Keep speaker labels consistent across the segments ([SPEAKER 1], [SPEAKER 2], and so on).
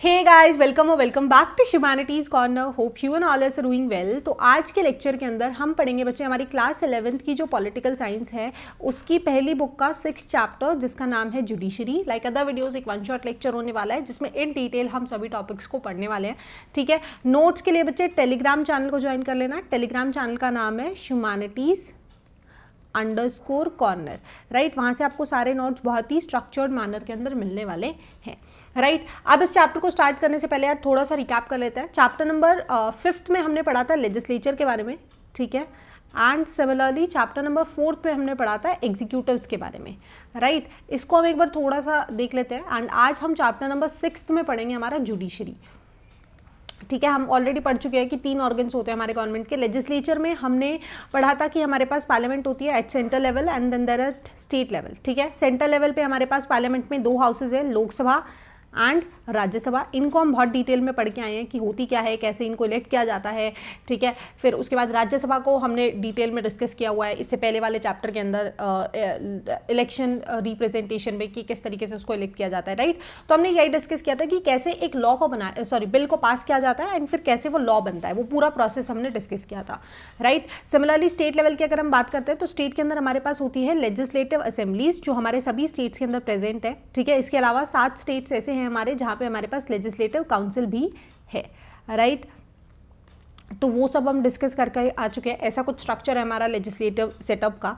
[SPEAKER 1] हे guys welcome और welcome back to humanities corner hope you and all are doing well तो आज के lecture के अंदर हम पढ़ेंगे बच्चे हमारी क्लास इलेवेंथ की जो पॉलिटिकल साइंस है, उसकी पहली बुक का सिक्स चैप्टर जिसका नाम है जुडिशरी लाइक अदर वीडियोस एक वन शॉट लेक्चर होने वाला है, जिसमें इन डिटेल हम सभी टॉपिक्स को पढ़ने वाले हैं. ठीक है? नोट्स के लिए बच्चे टेलीग्राम चैनल को ज्वाइन कर लेना. टेलीग्राम चैनल का नाम है humanities underscore corner right वहाँ से आपको सारे नोट्स बहुत ही स्ट्रक्चर्ड मैनर के अंदर मिलने वाले हैं. Right right? अब इस चैप्टर को स्टार्ट करने से पहले यार थोड़ा सा रिकैप कर लेते हैं। चैप्टर नंबर फिफ्थ में हमने पढ़ा था लेजिस्लेचर के बारे में, ठीक है? And similarly chapter number fourth में हमने पढ़ा था एग्जीक्यूटिव्स के बारे में राइट right? इसको हम एक बार थोड़ा सा देख लेते हैं। एंड आज हम चैप्टर नंबर सिक्स में पढ़ेंगे हमारा जुडिशरी ठीक है? हम ऑलरेडी पढ़ चुके हैं कि तीन ऑर्गन्स होते हैं हमारे गवर्नमेंट के। लेजिस्लेचर में हमने पढ़ा था कि हमारे पास पार्लियामेंट होती है at central level and then there at state level ठीक है? सेंट्रल लेवल पे हमारे पास पार्लियामेंट में दो हाउसेज है, लोकसभा एंड राज्यसभा। इनको हम बहुत डिटेल में पढ़ के आए हैं कि होती क्या है, कैसे इनको इलेक्ट किया जाता है, ठीक है? फिर उसके बाद राज्यसभा को हमने डिटेल में डिस्कस किया हुआ है। इससे पहले वाले चैप्टर के अंदर इलेक्शन रिप्रेजेंटेशन में कि किस तरीके से उसको इलेक्ट किया जाता है, राइट? तो हमने यही डिस्कस किया था कि कैसे एक लॉ को बना सॉरी, बिल को पास किया जाता है एंड फिर कैसे वो लॉ बनता है। वो पूरा प्रोसेस हमने डिस्कस किया था, राइट? सिमिलरली स्टेट लेवल की अगर हम बात करते हैं तो स्टेट के अंदर हमारे पास होती है लेजिस्लेटिव असेंबलीज जो हमारे सभी स्टेट्स के अंदर प्रेजेंट है, ठीक है? इसके अलावा सात स्टेट्स ऐसे हैं हमारे जहाँ पे हमारे पास लेजिस्लेटिव काउंसिल भी है राइट तो वो सब हम डिस्कस करके आ चुके हैं। ऐसा कुछ स्ट्रक्चर है हमारा लेजिस्लेटिव सेटअप का।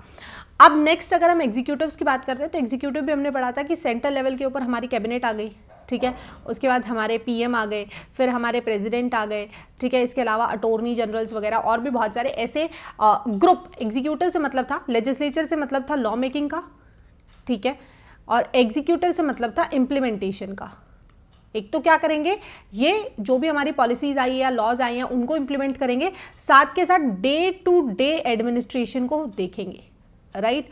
[SPEAKER 1] अब नेक्स्ट अगर हम एग्जीक्यूटिव्स की बात करते हैं तो एग्जीक्यूटिव भी हमने पढ़ा था कि सेंट्रल लेवल के ऊपर हमारी कैबिनेट आ गई, ठीक है? उसके बाद हमारे पीएम आ गए, फिर हमारे प्रेसिडेंट आ गए, ठीक है? इसके अलावा अटोर्नी जनरल्स वगैरह और भी बहुत सारे ऐसे ग्रुप एग्जीक्यूटिव से मतलब था लेजिस्लेचर से मतलब था लॉ मेकिंग का, ठीक है? और एग्जीक्यूटिव से मतलब था इम्प्लीमेंटेशन का। एक तो क्या करेंगे? ये जो भी हमारी पॉलिसीज़ आई है या लॉज आई हैं, उनको इम्प्लीमेंट करेंगे, साथ के साथ डे टू डे एडमिनिस्ट्रेशन को देखेंगे राइट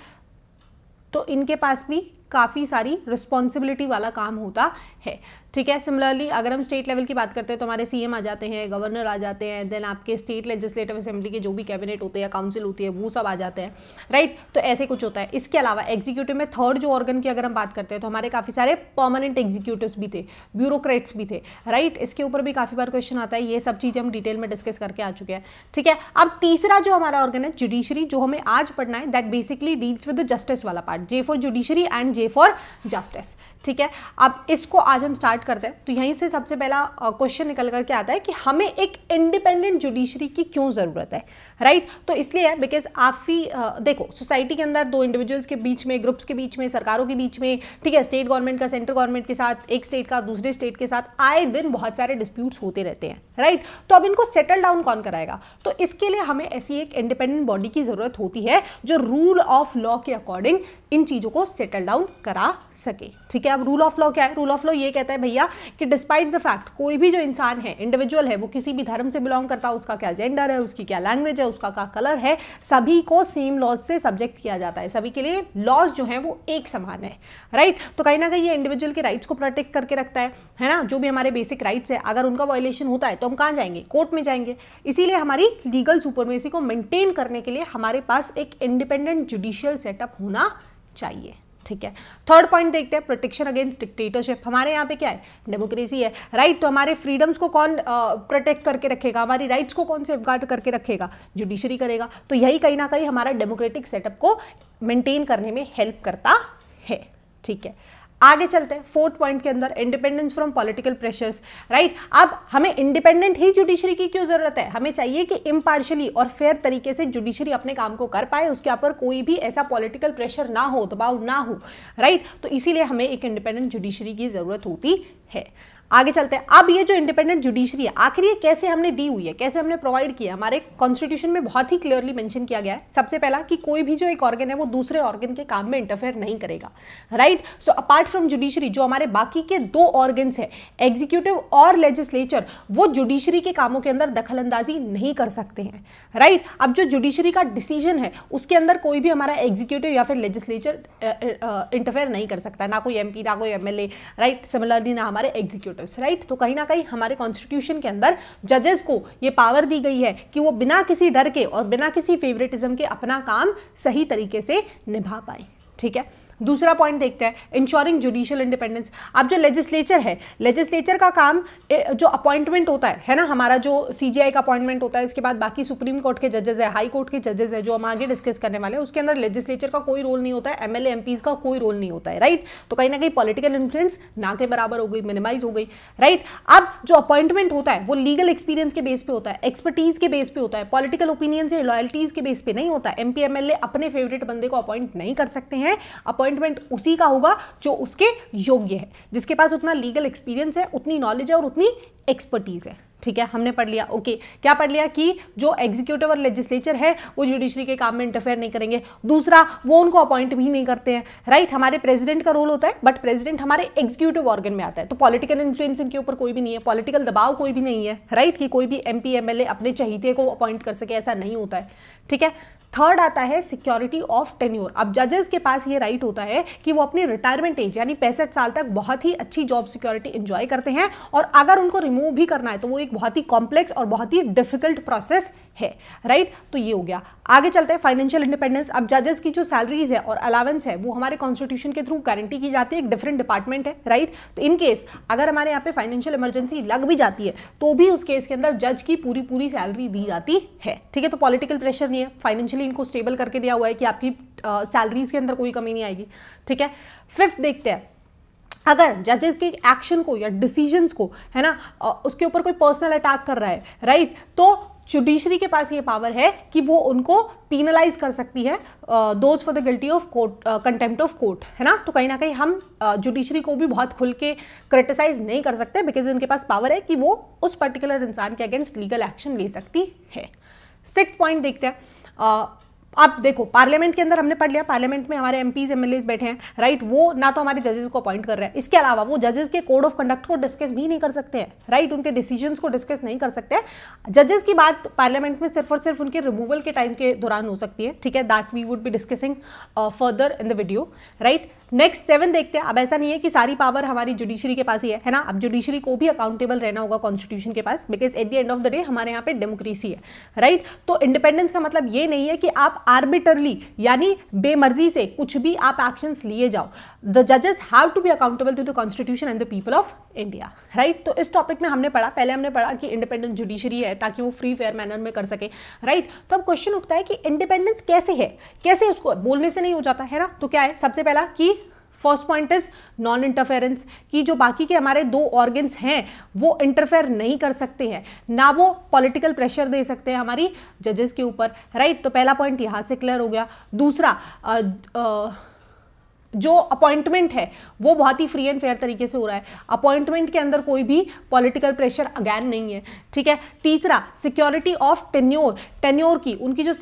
[SPEAKER 1] तो इनके पास भी काफ़ी सारी रिस्पॉन्सिबिलिटी वाला काम होता है। ठीक है सिमिलरली अगर हम स्टेट लेवल की बात करते हैं तो हमारे सीएम आ जाते हैं गवर्नर आ जाते हैं देन आपके स्टेट लेजिस्लेटिव असेंबली के जो भी कैबिनेट होते हैं या काउंसिल होती है, वो सब आ जाते हैं राइट तो ऐसे कुछ होता है। इसके अलावा एग्जीक्यूटिव में थर्ड जो ऑर्गन की अगर हम बात करते हैं तो हमारे काफ़ी सारे परमानेंट एग्जीक्यूटिव भी थे ब्यूरोक्रेट्स भी थे राइट इसके ऊपर भी काफ़ी बार क्वेश्चन आता है, ये सब चीज़ें हम डिटेल में डिस्कस करके आ चुके हैं, ठीक है? अब तीसरा जो हमारा ऑर्गन है जुडिशरी जो हमें आज पढ़ना है that basically deals with the justice वाला part J for judiciary and J for justice ठीक है? अब इसको आज हम स्टार्ट करते हैं। तो यहीं से सबसे पहला क्वेश्चन निकल करके आता है कि हमें एक इंडिपेंडेंट जुडिशरी की क्यों ज़रूरत है? Right right? तो इसलिए है बिकॉज़ आप ही देखो सोसाइटी के अंदर दो इंडिविजुअल्स के बीच में ग्रुप्स के बीच में, सरकारों के बीच में, ठीक है स्टेट गवर्नमेंट का सेंट्रल गवर्नमेंट के साथ, एक स्टेट का, दूसरे स्टेट के साथ, आए दिन बहुत सारे डिस्प्यूट्स होते रहते हैं राइट right? तो अब इनको सेटल डाउन कौन कराएगा तो इसके लिए हमें ऐसी एक इंडिपेंडेंट बॉडी की ज़रूरत होती है, जो रूल ऑफ़ लॉ के अकॉर्डिंग इन चीज़ों को सेटल डाउन करा सके, ठीक है अब रूल ऑफ़ लॉ क्या है रूल ऑफ़ लॉ ये कहता है, भैया, कि डिस्पाइट द फैक्ट कोई भी जो इंसान है इंडिविजुअल है, वो किसी भी धर्म से बिलोंग करता है, उसका क्या जेंडर है, उसकी क्या लैंग्वेज है उसका क्या कलर है, सभी को सेम लॉज से सब्जेक्ट किया जाता है। सभी के लिए लॉज जो है वो एक समान है राइट तो कहीं ना कहीं ये इंडिविजुअल के राइट्स को प्रोटेक्ट करके रखता है है ना? जो भी हमारे बेसिक राइट्स है, अगर उनका वायलेशन होता है तो हम कहाँ जाएँगे? कोर्ट में जाएँगे। इसीलिए हमारी लीगल सुपरमेसी को मेंटेन करने के लिए हमारे पास एक इंडिपेंडेंट जुडिशियल सेटअप होना चाहिए। ठीक है। थर्ड पॉइंट देखते हैं प्रोटेक्शन अगेंस्ट डिक्टेटरशिप हमारे यहाँ पे क्या है? डेमोक्रेसी है। राइट right, तो हमारे फ्रीडम्स को कौन प्रोटेक्ट करके रखेगा? हमारी राइट्स को कौन सेफ़ करके रखेगा? जुडिशरी करेगा। तो यही कहीं ना कहीं हमारा डेमोक्रेटिक सेटअप को मेंटेन करने में हेल्प करता है। ठीक है। आगे चलते हैं फोर्थ पॉइंट के अंदर independence from political pressures right अब हमें इंडिपेंडेंट ही जुडिशरी की क्यों ज़रूरत है? हमें चाहिए कि इम्पार्शली और फेयर तरीके से जुडिशरी अपने काम को कर पाए, उसके ऊपर कोई भी ऐसा पॉलिटिकल प्रेशर ना हो, दबाव ना हो राइट तो इसीलिए हमें एक इंडिपेंडेंट जुडिशरी की ज़रूरत होती है। आगे चलते हैं। अब ये जो इंडिपेंडेंट जुडिशरी है, आखिर ये कैसे हमने दी हुई है? कैसे हमने प्रोवाइड किया? हमारे कॉन्स्टिट्यूशन में बहुत ही क्लियरली मेंशन किया गया है। सबसे पहला कि कोई भी जो एक ऑर्गन है, वो दूसरे ऑर्गन के काम में इंटरफेयर नहीं करेगा। Right so apart from judiciary जो हमारे बाकी के दो ऑर्गन्स है एग्जीक्यूटिव और लेजिस्लेचर वो जुडिशरी के कामों के अंदर दखल नहीं कर सकते हैं। Right right? अब जो जुडिशरी का डिसीज़न है, उसके अंदर कोई भी हमारा एग्जीक्यूटिव या फिर लेजिस्लेचर इंटरफेयर नहीं कर सकता। ना कोई एमपी ना कोई एमएलए राइट सिमिलरली ना हमारे एग्जीक्यूटिव एग्जीक्यूटिव्स राइट तो कहीं ना कहीं हमारे कॉन्स्टिट्यूशन के अंदर जजेस को ये पावर दी गई है कि वो बिना किसी डर के और बिना किसी फेवरेटिज्म के अपना काम सही तरीके से निभा पाए, ठीक है? दूसरा पॉइंट देखते हैं इंश्योरिंग जुडिशियल इंडिपेंडेंस अब जो लेजिस्लेचर है लेजिस्लेचर का काम जो अपॉइंटमेंट होता है है ना? हमारा जो सीजीआई का अपॉइंटमेंट होता है, इसके बाद बाकी सुप्रीम कोर्ट के जजेस है हाई कोर्ट के जजेस है, जो हम आगे डिस्कस करने वाले हैं, उसके अंदर लेजिस्लेचर का कोई रोल नहीं होता है एमएलए एमपीज का कोई रोल नहीं होता है राइट तो कहीं ना कहीं पॉलिटिकल इन्फ्लुएंस ना के बराबर हो गई मिनिमाइज हो गई राइट अब जो अपॉइंटमेंट होता है, वो लीगल एक्सपीरियंस के बेस पे होता है एक्सपर्टीज के बेस पे होता है पॉलिटिकल ओपिनियन से लॉयल्टीज के बेस पे नहीं होता एमपी एमएलए अपने फेवरेट बंदे को अपॉइंट नहीं कर सकते हैं अपॉइंटमेंट उसी का होगा जो उसके योग्य है। जिसके पास उतना लीगल एक्सपीरियंस है, उतनी नॉलेज है और उतनी एक्सपर्टीज है। ठीक है? हमने पढ़ लिया। ओके क्या पढ़ लिया? कि जो एग्जीक्यूटिव और लेजिस्लेचर है, वो जुडिशरी के काम में इंटरफेयर नहीं करेंगे। दूसरा, वो उनको अपॉइंट भी नहीं करते हैं। राइट हमारे प्रेसिडेंट का रोल होता है बट प्रेसिडेंट हमारे एग्जीक्यूटिव ऑर्गन में आता है। तो पॉलिटिकल इन्फ्लुएंस इनके ऊपर कोई भी नहीं है। पॉलिटिकल दबाव कोई भी नहीं है। राइट कि कोई भी एम पी अपने चहीते को अपॉइंट कर सके, ऐसा नहीं होता है। ठीक है? थर्ड आता है सिक्योरिटी ऑफ़ टेन्योर अब जजेस के पास ये राइट होता है कि वो अपनी रिटायरमेंट एज यानी पैंसठ साल तक बहुत ही अच्छी जॉब सिक्योरिटी इंजॉय करते हैं और अगर उनको रिमूव भी करना है तो वो एक बहुत ही कॉम्प्लेक्स और बहुत ही डिफ़िकल्ट प्रोसेस है राइट तो ये हो गया। आगे चलते हैं फाइनेंशियल इंडिपेंडेंस अब जजेस की जो सैलरीज है और अलावेंस है, वो हमारे कॉन्स्टिट्यूशन के थ्रू गारंटी की जाती है, एक डिफरेंट डिपार्टमेंट है राइट तो इन केस अगर हमारे यहाँ पे फाइनेंशियल इमरजेंसी लग भी जाती है तो भी उस केस के अंदर जज की पूरी पूरी सैलरी दी जाती है, ठीक है? तो पॉलिटिकल प्रेशर नहीं है फाइनेंशियली इनको स्टेबल करके दिया हुआ है कि आपकी सैलरीज के अंदर कोई कमी नहीं आएगी। ठीक है? फिफ्थ देखते हैं। अगर जजेस के एक्शन को या डिसीजंस को है ना उसके ऊपर कोई पर्सनल अटैक कर रहा है राइट तो जुडिशरी के पास ये पावर है कि वो उनको पीनलाइज कर सकती है those for the guilty of court contempt of court है ना? तो कहीं ना कहीं हम जुडिशरी uh, को भी बहुत खुल के क्रिटिसाइज नहीं कर सकते बिकॉज़ इनके पास पावर है कि वो उस पर्टिकुलर इंसान के अगेंस्ट लीगल एक्शन ले सकती है। सिक्स पॉइंट देखते हैं। अब देखो, पार्लियामेंट के अंदर हमने पढ़ लिया, पार्लियामेंट में हमारे एम पीज बैठे हैं राइट वो ना तो हमारे जजेस को अपॉइंट कर रहे हैं। इसके अलावा वो जजेस के कोड ऑफ़ कंडक्ट को डिस्कस भी नहीं कर सकते हैं राइट उनके डिसीज़न को डिस्कस नहीं कर सकते जजेस की बात पार्लियामेंट में सिर्फ़ और सिर्फ़ उनके रिमूवल के टाइम के दौरान हो सकती है, ठीक है? दैट वी वुड भी discussing further in the video right next seven देखते हैं। अब ऐसा नहीं है कि सारी पावर हमारी जुडिशरी के पास ही है है ना? अब जुडिशरी को भी अकाउंटेबल रहना होगा कॉन्स्टिट्यूशन के पास because at the end of the day हमारे यहाँ पे डेमोक्रेसी है राइट right? तो इंडिपेंडेंस का मतलब ये नहीं है कि आप आर्बिटरली यानी बेमर्जी से कुछ भी आप एक्शंस लिए जाओ। द जजेस have to be accountable to the constitution and the people of India right तो इस टॉपिक में हमने पढ़ा पहले हमने पढ़ा कि इंडिपेंडेंट जुडिशरी है ताकि वो फ्री फेयर मैनर में कर सके राइट तो अब क्वेश्चन उठता है कि इंडिपेंडेंस कैसे है? कैसे उसको बोलने से नहीं हो जाता है ना? तो क्या है? सबसे पहला कि first point is non interference कि जो बाकी के हमारे दो ऑर्गन्स हैं वो इंटरफेयर नहीं कर सकते हैं। ना वो पॉलिटिकल प्रेशर दे सकते हैं हमारी जजेस के ऊपर राइट right? तो पहला पॉइंट यहाँ से क्लियर हो गया। दूसरा आ, आ, जो अपॉइंटमेंट है, वो बहुत ही फ्री एंड फेयर तरीके से हो रहा है। अपॉइंटमेंट के अंदर कोई भी पॉलिटिकल प्रेशर अगैन नहीं है, ठीक है? तीसरा सिक्योरिटी ऑफ़ टेन्योर टेन्योर की, उनकी जो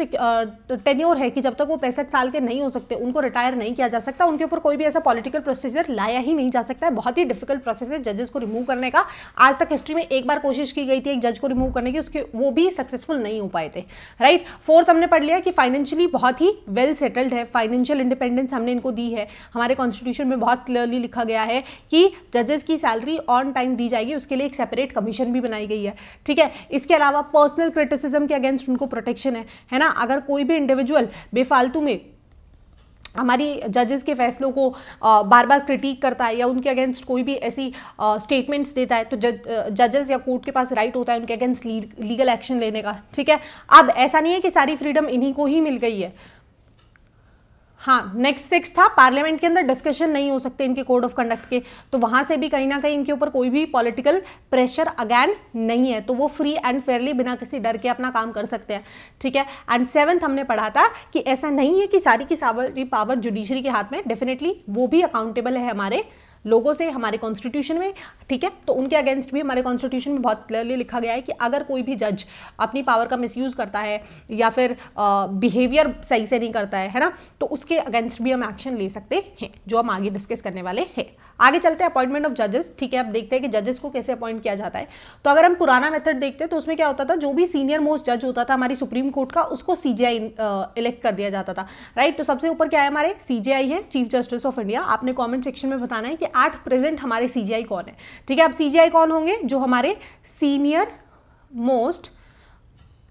[SPEAKER 1] टेन्योर है कि जब तक वो पैंसठ साल के नहीं हो सकते, उनको रिटायर नहीं किया जा सकता, उनके ऊपर कोई भी ऐसा पॉलिटिकल प्रोसीजर लाया ही नहीं जा सकता है। बहुत ही डिफ़िकल्ट प्रोसेस है जजेस को रिमूव करने का। आज तक हिस्ट्री में एक बार कोशिश की गई थी एक जज को रिमूव करने की, उसके, वो भी सक्सेसफुल नहीं हो पाए थे राइट फोर्थ हमने पढ़ लिया कि फाइनेंशियली बहुत ही वेल सेटल्ड है फाइनेंशियल इंडिपेंडेंस हमने इनको दी है। हमारे कॉन्स्टिट्यूशन में बहुत क्लियरली लिखा गया है कि जजेस की सैलरी ऑन टाइम दी जाएगी, उसके लिए एक सेपरेट कमीशन भी बनाई गई है। ठीक है? इसके अलावा पर्सनल क्रिटिसिज्म के अगेंस्ट उनको प्रोटेक्शन है। है ना? अगर कोई भी इंडिविजुअल बेफालतू में हमारी जजेस के फैसलों को बार बार क्रिटिक करता है या उनके अगेंस्ट कोई भी ऐसी स्टेटमेंट्स देता है तो जजेस या कोर्ट के पास राइट होता है उनके अगेंस्ट लीगल एक्शन लेने का। ठीक है? अब ऐसा नहीं है कि सारी फ्रीडम इन्हीं को ही मिल गई है। हाँ नेक्स्ट सिक्स था। पार्लियामेंट के अंदर डिस्कशन नहीं हो सकते इनके कोड ऑफ़ कंडक्ट के। तो वहाँ से भी कहीं ना कहीं इनके ऊपर कोई भी पॉलिटिकल प्रेशर अगैन नहीं है। तो वो फ्री एंड फेयरली बिना किसी डर के अपना काम कर सकते हैं। ठीक है? एंड सेवन्थ हमने पढ़ा था कि ऐसा नहीं है कि सारी की सारी पावर जुडिशरी के हाथ में। डेफिनेटली वो भी अकाउंटेबल है हमारे लोगों से हमारे कॉन्स्टिट्यूशन में, ठीक है? तो उनके अगेंस्ट भी हमारे कॉन्स्टिट्यूशन में बहुत क्लियरली लिखा गया है कि अगर कोई भी जज अपनी पावर का मिसयूज़ करता है या फिर बिहेवियर सही से नहीं करता है है ना? तो उसके अगेंस्ट भी हम एक्शन ले सकते हैं, जो हम आगे डिस्कस करने वाले हैं। आगे चलते हैं अपॉइंटमेंट ऑफ़ जजेस ठीक है, अब देखते हैं कि जजेस को कैसे अपॉइंट किया जाता है। तो अगर हम पुराना मेथड देखते हैं तो उसमें क्या होता था, जो भी सीनियर मोस्ट जज होता था हमारी सुप्रीम कोर्ट का, उसको सीजीआई इलेक्ट कर दिया जाता था। राइट तो सबसे ऊपर क्या है हमारे? सीजीआई है चीफ जस्टिस ऑफ़ इंडिया आपने कॉमेंट सेक्शन में बताना है कि आठ प्रेजेंट हमारे सीजीआई कौन है। ठीक है, अब सीजीआई कौन होंगे? जो हमारे सीनियर मोस्ट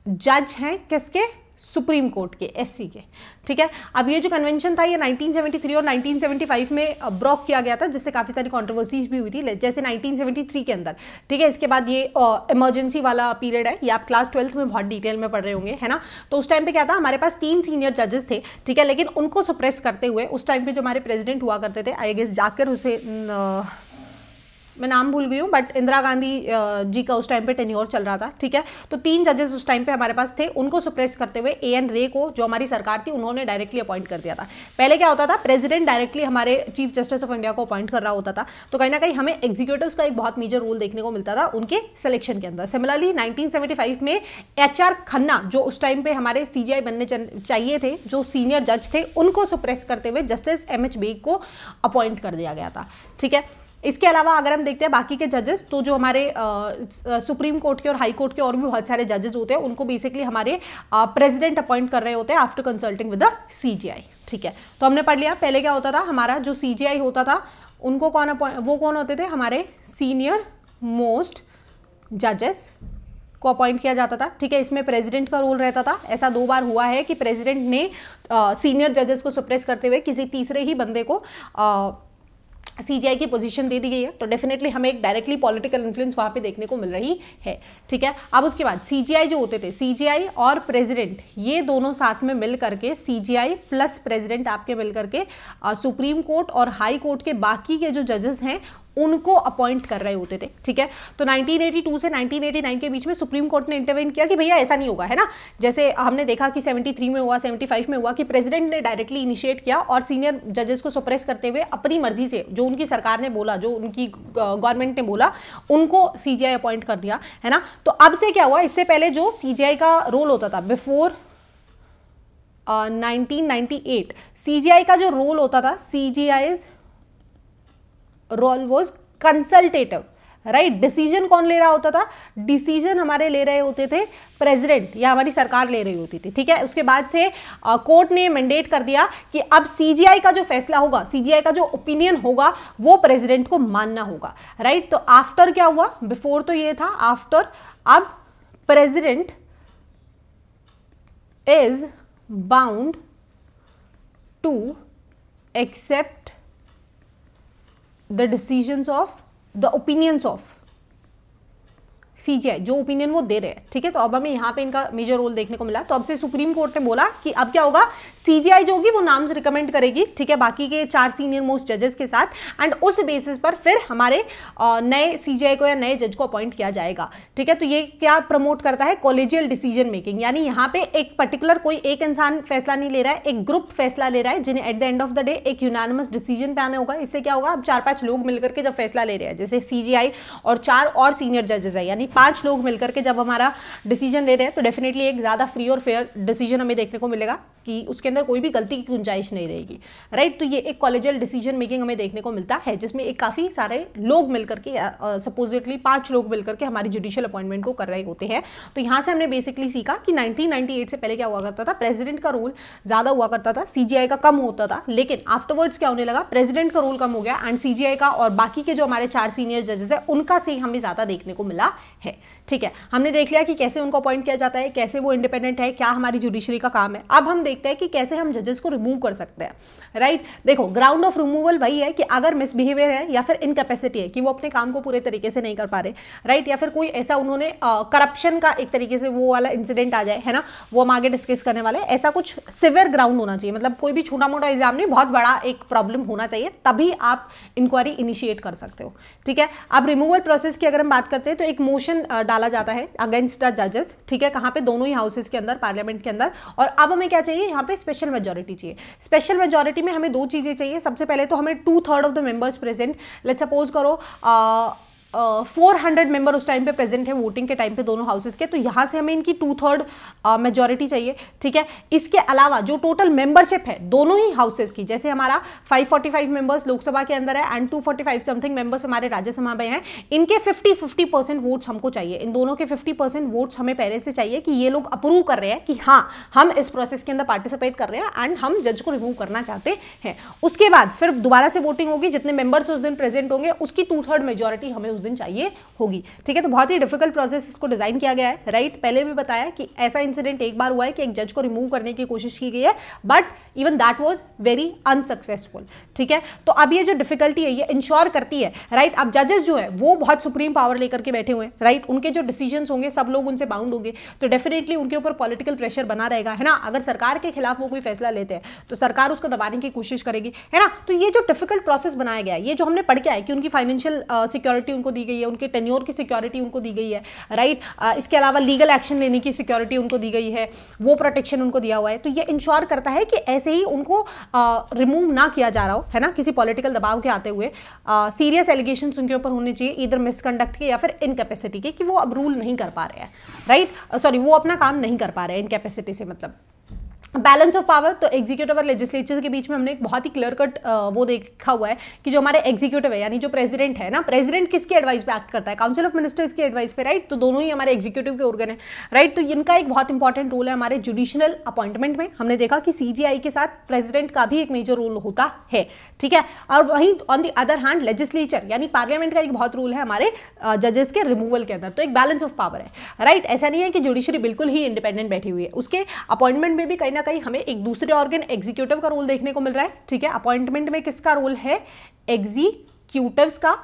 [SPEAKER 1] जज हैं, किसके? सुप्रीम कोर्ट के एससी के। ठीक है? अब ये जो कन्वेंशन था, ये 1973 और 1975 में ब्रॉक किया गया था, जिससे काफ़ी सारी कॉन्ट्रोवर्सीज भी हुई थी जैसे 1973 के अंदर। ठीक है? इसके बाद ये इमरजेंसी वाला पीरियड है, ये आप क्लास ट्वेल्थ में बहुत डिटेल में पढ़ रहे होंगे, है ना? तो उस टाइम पे क्या था, हमारे पास तीन सीनियर जजेस थे, ठीक है? लेकिन उनको सप्रेस करते हुए, उस टाइम पर जो हमारे प्रेजिडेंट हुआ करते थे आई गेस जाकर उसे मैं नाम भूल गई हूँ बट इंदिरा गांधी जी का उस टाइम पे टेन्योर चल रहा था, ठीक है? तो तीन जजेस उस टाइम पे हमारे पास थे, उनको सुप्रेस करते हुए ए एन रे को, जो हमारी सरकार थी, उन्होंने डायरेक्टली अपॉइंट कर दिया था। पहले क्या होता था प्रेसिडेंट डायरेक्टली हमारे चीफ जस्टिस ऑफ़ इंडिया को अपॉइंट कर रहा होता था तो कहीं ना कहीं हमें एग्जीक्यूटिव का एक बहुत मेजर रोल देखने को मिलता था उनके सिलेक्शन के अंदर। सिमिलरली नाइनटीन में एच आर खन्ना जो उस टाइम पे हमारे सी बनने चाहिए थे, जो सीनियर जज थे, उनको सुप्रेस करते हुए जस्टिस एम एच बेग को अपॉइंट कर दिया गया था, ठीक है? इसके अलावा अगर हम देखते हैं बाकी के जजेस तो जो हमारे सुप्रीम कोर्ट के और हाई कोर्ट के और भी बहुत सारे जजेस होते हैं उनको बेसिकली हमारे प्रेसिडेंट अपॉइंट कर रहे होते हैं after consulting with the CJI ठीक है? तो हमने पढ़ लिया पहले क्या होता था? हमारा जो सीजीआई होता था उनको कौन अपॉइंट वो कौन होते थे? हमारे सीनियर मोस्ट जजेस को अपॉइंट किया जाता था। ठीक है? इसमें प्रेसिडेंट का रोल रहता था। ऐसा दो बार हुआ है कि प्रेसिडेंट ने सीनियर जजेस को सप्रेस करते हुए किसी तीसरे ही बंदे को आ, सीजीआई की पोजीशन दे दी गई है तो डेफिनेटली हमें एक डायरेक्टली पॉलिटिकल इन्फ्लुएंस वहाँ पे देखने को मिल रही है, ठीक है? अब उसके बाद सीजीआई जो होते थे सीजीआई और प्रेसिडेंट ये दोनों साथ में मिल करके सीजीआई प्लस प्रेसिडेंट आपके मिल करके सुप्रीम कोर्ट और हाई कोर्ट के बाकी के जो जजेस हैं उनको अपॉइंट कर रहे होते थे, ठीक है? तो 1982 से 1989 के बीच में सुप्रीम कोर्ट ने इंटरवेन किया कि भैया ऐसा नहीं होगा, है ना? जैसे हमने देखा कि 73 में हुआ 75 में हुआ कि प्रेसिडेंट ने डायरेक्टली इनिशिएट किया और सीनियर जजेस को सप्रेस करते हुए अपनी मर्ज़ी से जो उनकी सरकार ने बोला, जो उनकी गवर्नमेंट ने बोला, उनको सीजीआई अपॉइंट कर दिया, है ना? तो अब से क्या हुआ? इससे पहले जो सीजीआई का रोल होता था बिफोर नाइनटीन नाइनटी का जो रोल होता था C J role was consultative right decision कौन ले रहा होता था? डिसीज़न हमारे ले रहे होते थे प्रेसिडेंट या हमारी सरकार ले रही होती थी, ठीक है? उसके बाद से कोर्ट ने मैंडेट कर दिया कि अब सीजीआई का जो फैसला होगा सीजीआई का जो ओपिनियन होगा, वो प्रेसिडेंट को मानना होगा राइट तो आफ्टर क्या हुआ? बिफोर तो ये था आफ्टर अब president is bound to accept the decisions of the opinions of CJI जो ओपिनियन वो दे रहे हैं। ठीक है तो अब हमें यहाँ पे इनका मेजर रोल देखने को मिला। तो अब से सुप्रीम कोर्ट ने बोला कि अब क्या होगा? सीजीआई जो होगी वो नाम से रिकमेंड करेगी, ठीक है? बाकी के चार सीनियर मोस्ट जजेस के साथ। एंड उस बेसिस पर फिर हमारे नए सीजीआई को या नए जज को अपॉइंट किया जाएगा, ठीक है? तो ये क्या प्रमोट करता है? कॉलेजियल डिसीज़न मेकिंग यानी यहाँ पे एक पर्टिकुलर कोई एक इंसान फैसला नहीं ले रहा है, एक ग्रुप फैसला ले रहा है, जिन्हें at the end of the day एक यूनानिमस डिसीज़न पे आने होगा। इससे क्या होगा? अब चार पाँच लोग मिलकर के जब फैसला ले रहे हैं, जैसे सीजीआई और चार और सीनियर जजेस है, यानी पाँच लोग मिलकर के जब हमारा डिसीज़न ले रहे हैं तो डेफिनेटली एक ज़्यादा फ्री और फेयर डिसीज़न हमें देखने को मिलेगा कि उसके अंदर कोई भी गलती की गुंजाइश नहीं रहेगी राइट तो ये एक कॉलेजियल डिसीज़न मेकिंग हमें देखने को मिलता है, जिसमें एक काफ़ी सारे लोग मिलकर के सपोजिटली पाँच लोग मिलकर के हमारी जुडिशियल अपॉइंटमेंट को कर रहे होते हैं। तो यहाँ से हमने बेसिकली सीखा कि 1998 से पहले क्या हुआ करता था प्रेसिडेंट का रोल ज़्यादा हुआ करता था सीजीआई का कम होता था, लेकिन आफ्टरवर्ड्स क्या होने लगा प्रेसिडेंट का रोल कम हो गया एंड सीजीआई का और बाकी के जो हमारे चार सीनियर जजेस है, उनका से हमें ज़्यादा देखने को मिला है। ठीक है, हमने देख लिया कि कैसे उनको अपॉइंट किया जाता है, कैसे वो इंडिपेंडेंट है, क्या हमारी जुडिशरी का काम है। अब हम देखते हैं कि कैसे हम जजेस को रिमूव कर सकते हैं। राइट देखो ग्राउंड ऑफ़ रिमूवल वही है कि अगर मिसबिहेवियर है या फिर इनकेपेसिटी है कि वो अपने काम को पूरे तरीके से नहीं कर पा रहे। राइट या फिर कोई ऐसा उन्होंने करप्शन का एक तरीके से वो वाला इंसिडेंट आ जाए, है ना? वो हम आगे डिस्कस करने वाले ऐसा कुछ सिवियर ग्राउंड होना चाहिए। मतलब कोई भी छोटा मोटा एग्ज़ाम नहीं, बहुत बड़ा एक प्रॉब्लम होना चाहिए, तभी आप इंक्वायरी इनिशिएट कर सकते हो। ठीक है? अब रिमूवल प्रोसेस की अगर हम बात करते हैं तो एक मोशन डाला जाता है अगेंस्ट द जजेस ठीक है? कहाँ पे? दोनों ही हाउसेस के अंदर पार्लियामेंट के अंदर। और अब हमें क्या चाहिए? यहाँ पे स्पेशल मेजोरिटी चाहिए। स्पेशल मेजोरिटी में हमें दो चीज़ें चाहिए। सबसे पहले तो हमें two third of the members present let suppose करो फोर हंड्रेड मेंबर उस टाइम पे प्रेजेंट है वोटिंग के टाइम पे दोनों हाउसेस के तो यहाँ से हमें इनकी टू थर्ड मेजोरिटी चाहिए, ठीक है? इसके अलावा जो टोटल मेंबरशिप है, दोनों ही हाउसेस की, जैसे हमारा 545 मेंबर्स लोकसभा के अंदर है एंड 245 समथिंग मेंबर्स हमारे राज्यसभा में हैं, इनके 50 50 परसेंट वोट्स हमको चाहिए। इन दोनों के 50 परसेंट वोट्स हमें पहले से चाहिए कि ये लोग अप्रूव कर रहे हैं कि हाँ हम इस प्रोसेस के अंदर पार्टिसिपेट कर रहे हैं एंड हम जज को रिमूव करना चाहते हैं। उसके बाद फिर दोबारा से वोटिंग होगी, जितने मेंबर्स उस दिन प्रेजेंट होंगे, उसकी टू थर्ड मेजोरिटी हमें उस दिन चाहिए होगी। ठीक है तो बहुत ही डिफ़िकल्ट प्रोसेस इसको डिज़ाइन किया गया है। राइट पहले भी बताया कि ऐसा इंसिडेंट एक बार हुआ है कि एक जज को रिमूव करने की कोशिश की गई है but even that was very unsuccessful ठीक है तो अब ये जो डिफिकल्टी है, ये इंश्योर करती है। राइट अब जजेस जो है, वो बहुत सुप्रीम पावर लेकर के बैठे हुए हैं। राइट उनके जो डिसीज़न होंगे, सब लोग उनसे बाउंड होंगे। तो डेफिनेटली उनके ऊपर पॉलिटिकल प्रेशर बना रहेगा, है ना? अगर सरकार के खिलाफ वो कोई फैसला लेते हैं तो सरकार उसको दबाने की कोशिश करेगी, है ना? तो ये जो डिफ़िकल्ट प्रोसेस बनाया गया है, ये जो हमने पढ़ के आए कि उनकी फाइनेंशियल सिक्योरिटी उनको दी गई है, उनके टेन्योर की सिक्योरिटी उनको दी गई है राइट इसके अलावा लीगल एक्शन लेने की सिक्योरिटी उनको दी गई है, वो प्रोटेक्शन उनको दिया हुआ है। तो ये इंश्योर करता है कि ऐसे ही उनको रिमूव ना किया जा रहा हो, है ना? किसी पॉलिटिकल दबाव के आते हुए सीरियस एलिगेशन उनके ऊपर होने चाहिए इधर मिसकंडक्ट के या फिर इनकेपेसिटी के, कि वो अब रूल नहीं कर पा रहे हैं राइट सॉरी वो अपना काम नहीं कर पा रहे हैं इनकेपेसिटी से मतलब। बैलेंस ऑफ़ पावर तो एग्जीक्यूटिव और लेजिस्लेचर के बीच में हमने एक बहुत ही क्लियर कट वो देखा हुआ है कि जो हमारे एग्जीक्यूटिव है, यानी जो प्रेसिडेंट है ना प्रेसिडेंट किसके एडवाइस पे एक्ट करता है? काउंसिल ऑफ़ मिनिस्टर्स की एडवाइस पे राइट तो दोनों ही हमारे एग्जीक्यूटिव के ऑर्गन है राइट तो इनका एक बहुत इंपॉर्टेंट रोल है हमारे जुडिशनल अपॉइंटमेंट में। हमने देखा कि सीजीआई के साथ प्रेसिडेंट का भी एक मेजर रोल होता है, ठीक है? और वहीं on the other hand legislature यानी पार्लियामेंट का एक बहुत रूल है हमारे जजेस के रिमूवल के अंदर। तो एक बैलेंस ऑफ़ पावर है राइट ऐसा नहीं है कि जुडिशरी बिल्कुल ही इंडिपेंडेंट बैठी हुई है। उसके अपॉइंटमेंट में भी कहीं ना कहीं हमें एक दूसरे ऑर्गन एग्जीक्यूटिव का रोल देखने को मिल रहा है। ठीक है? अपॉइंटमेंट में किसका रोल है? एग्जीक्यूटिव्स का।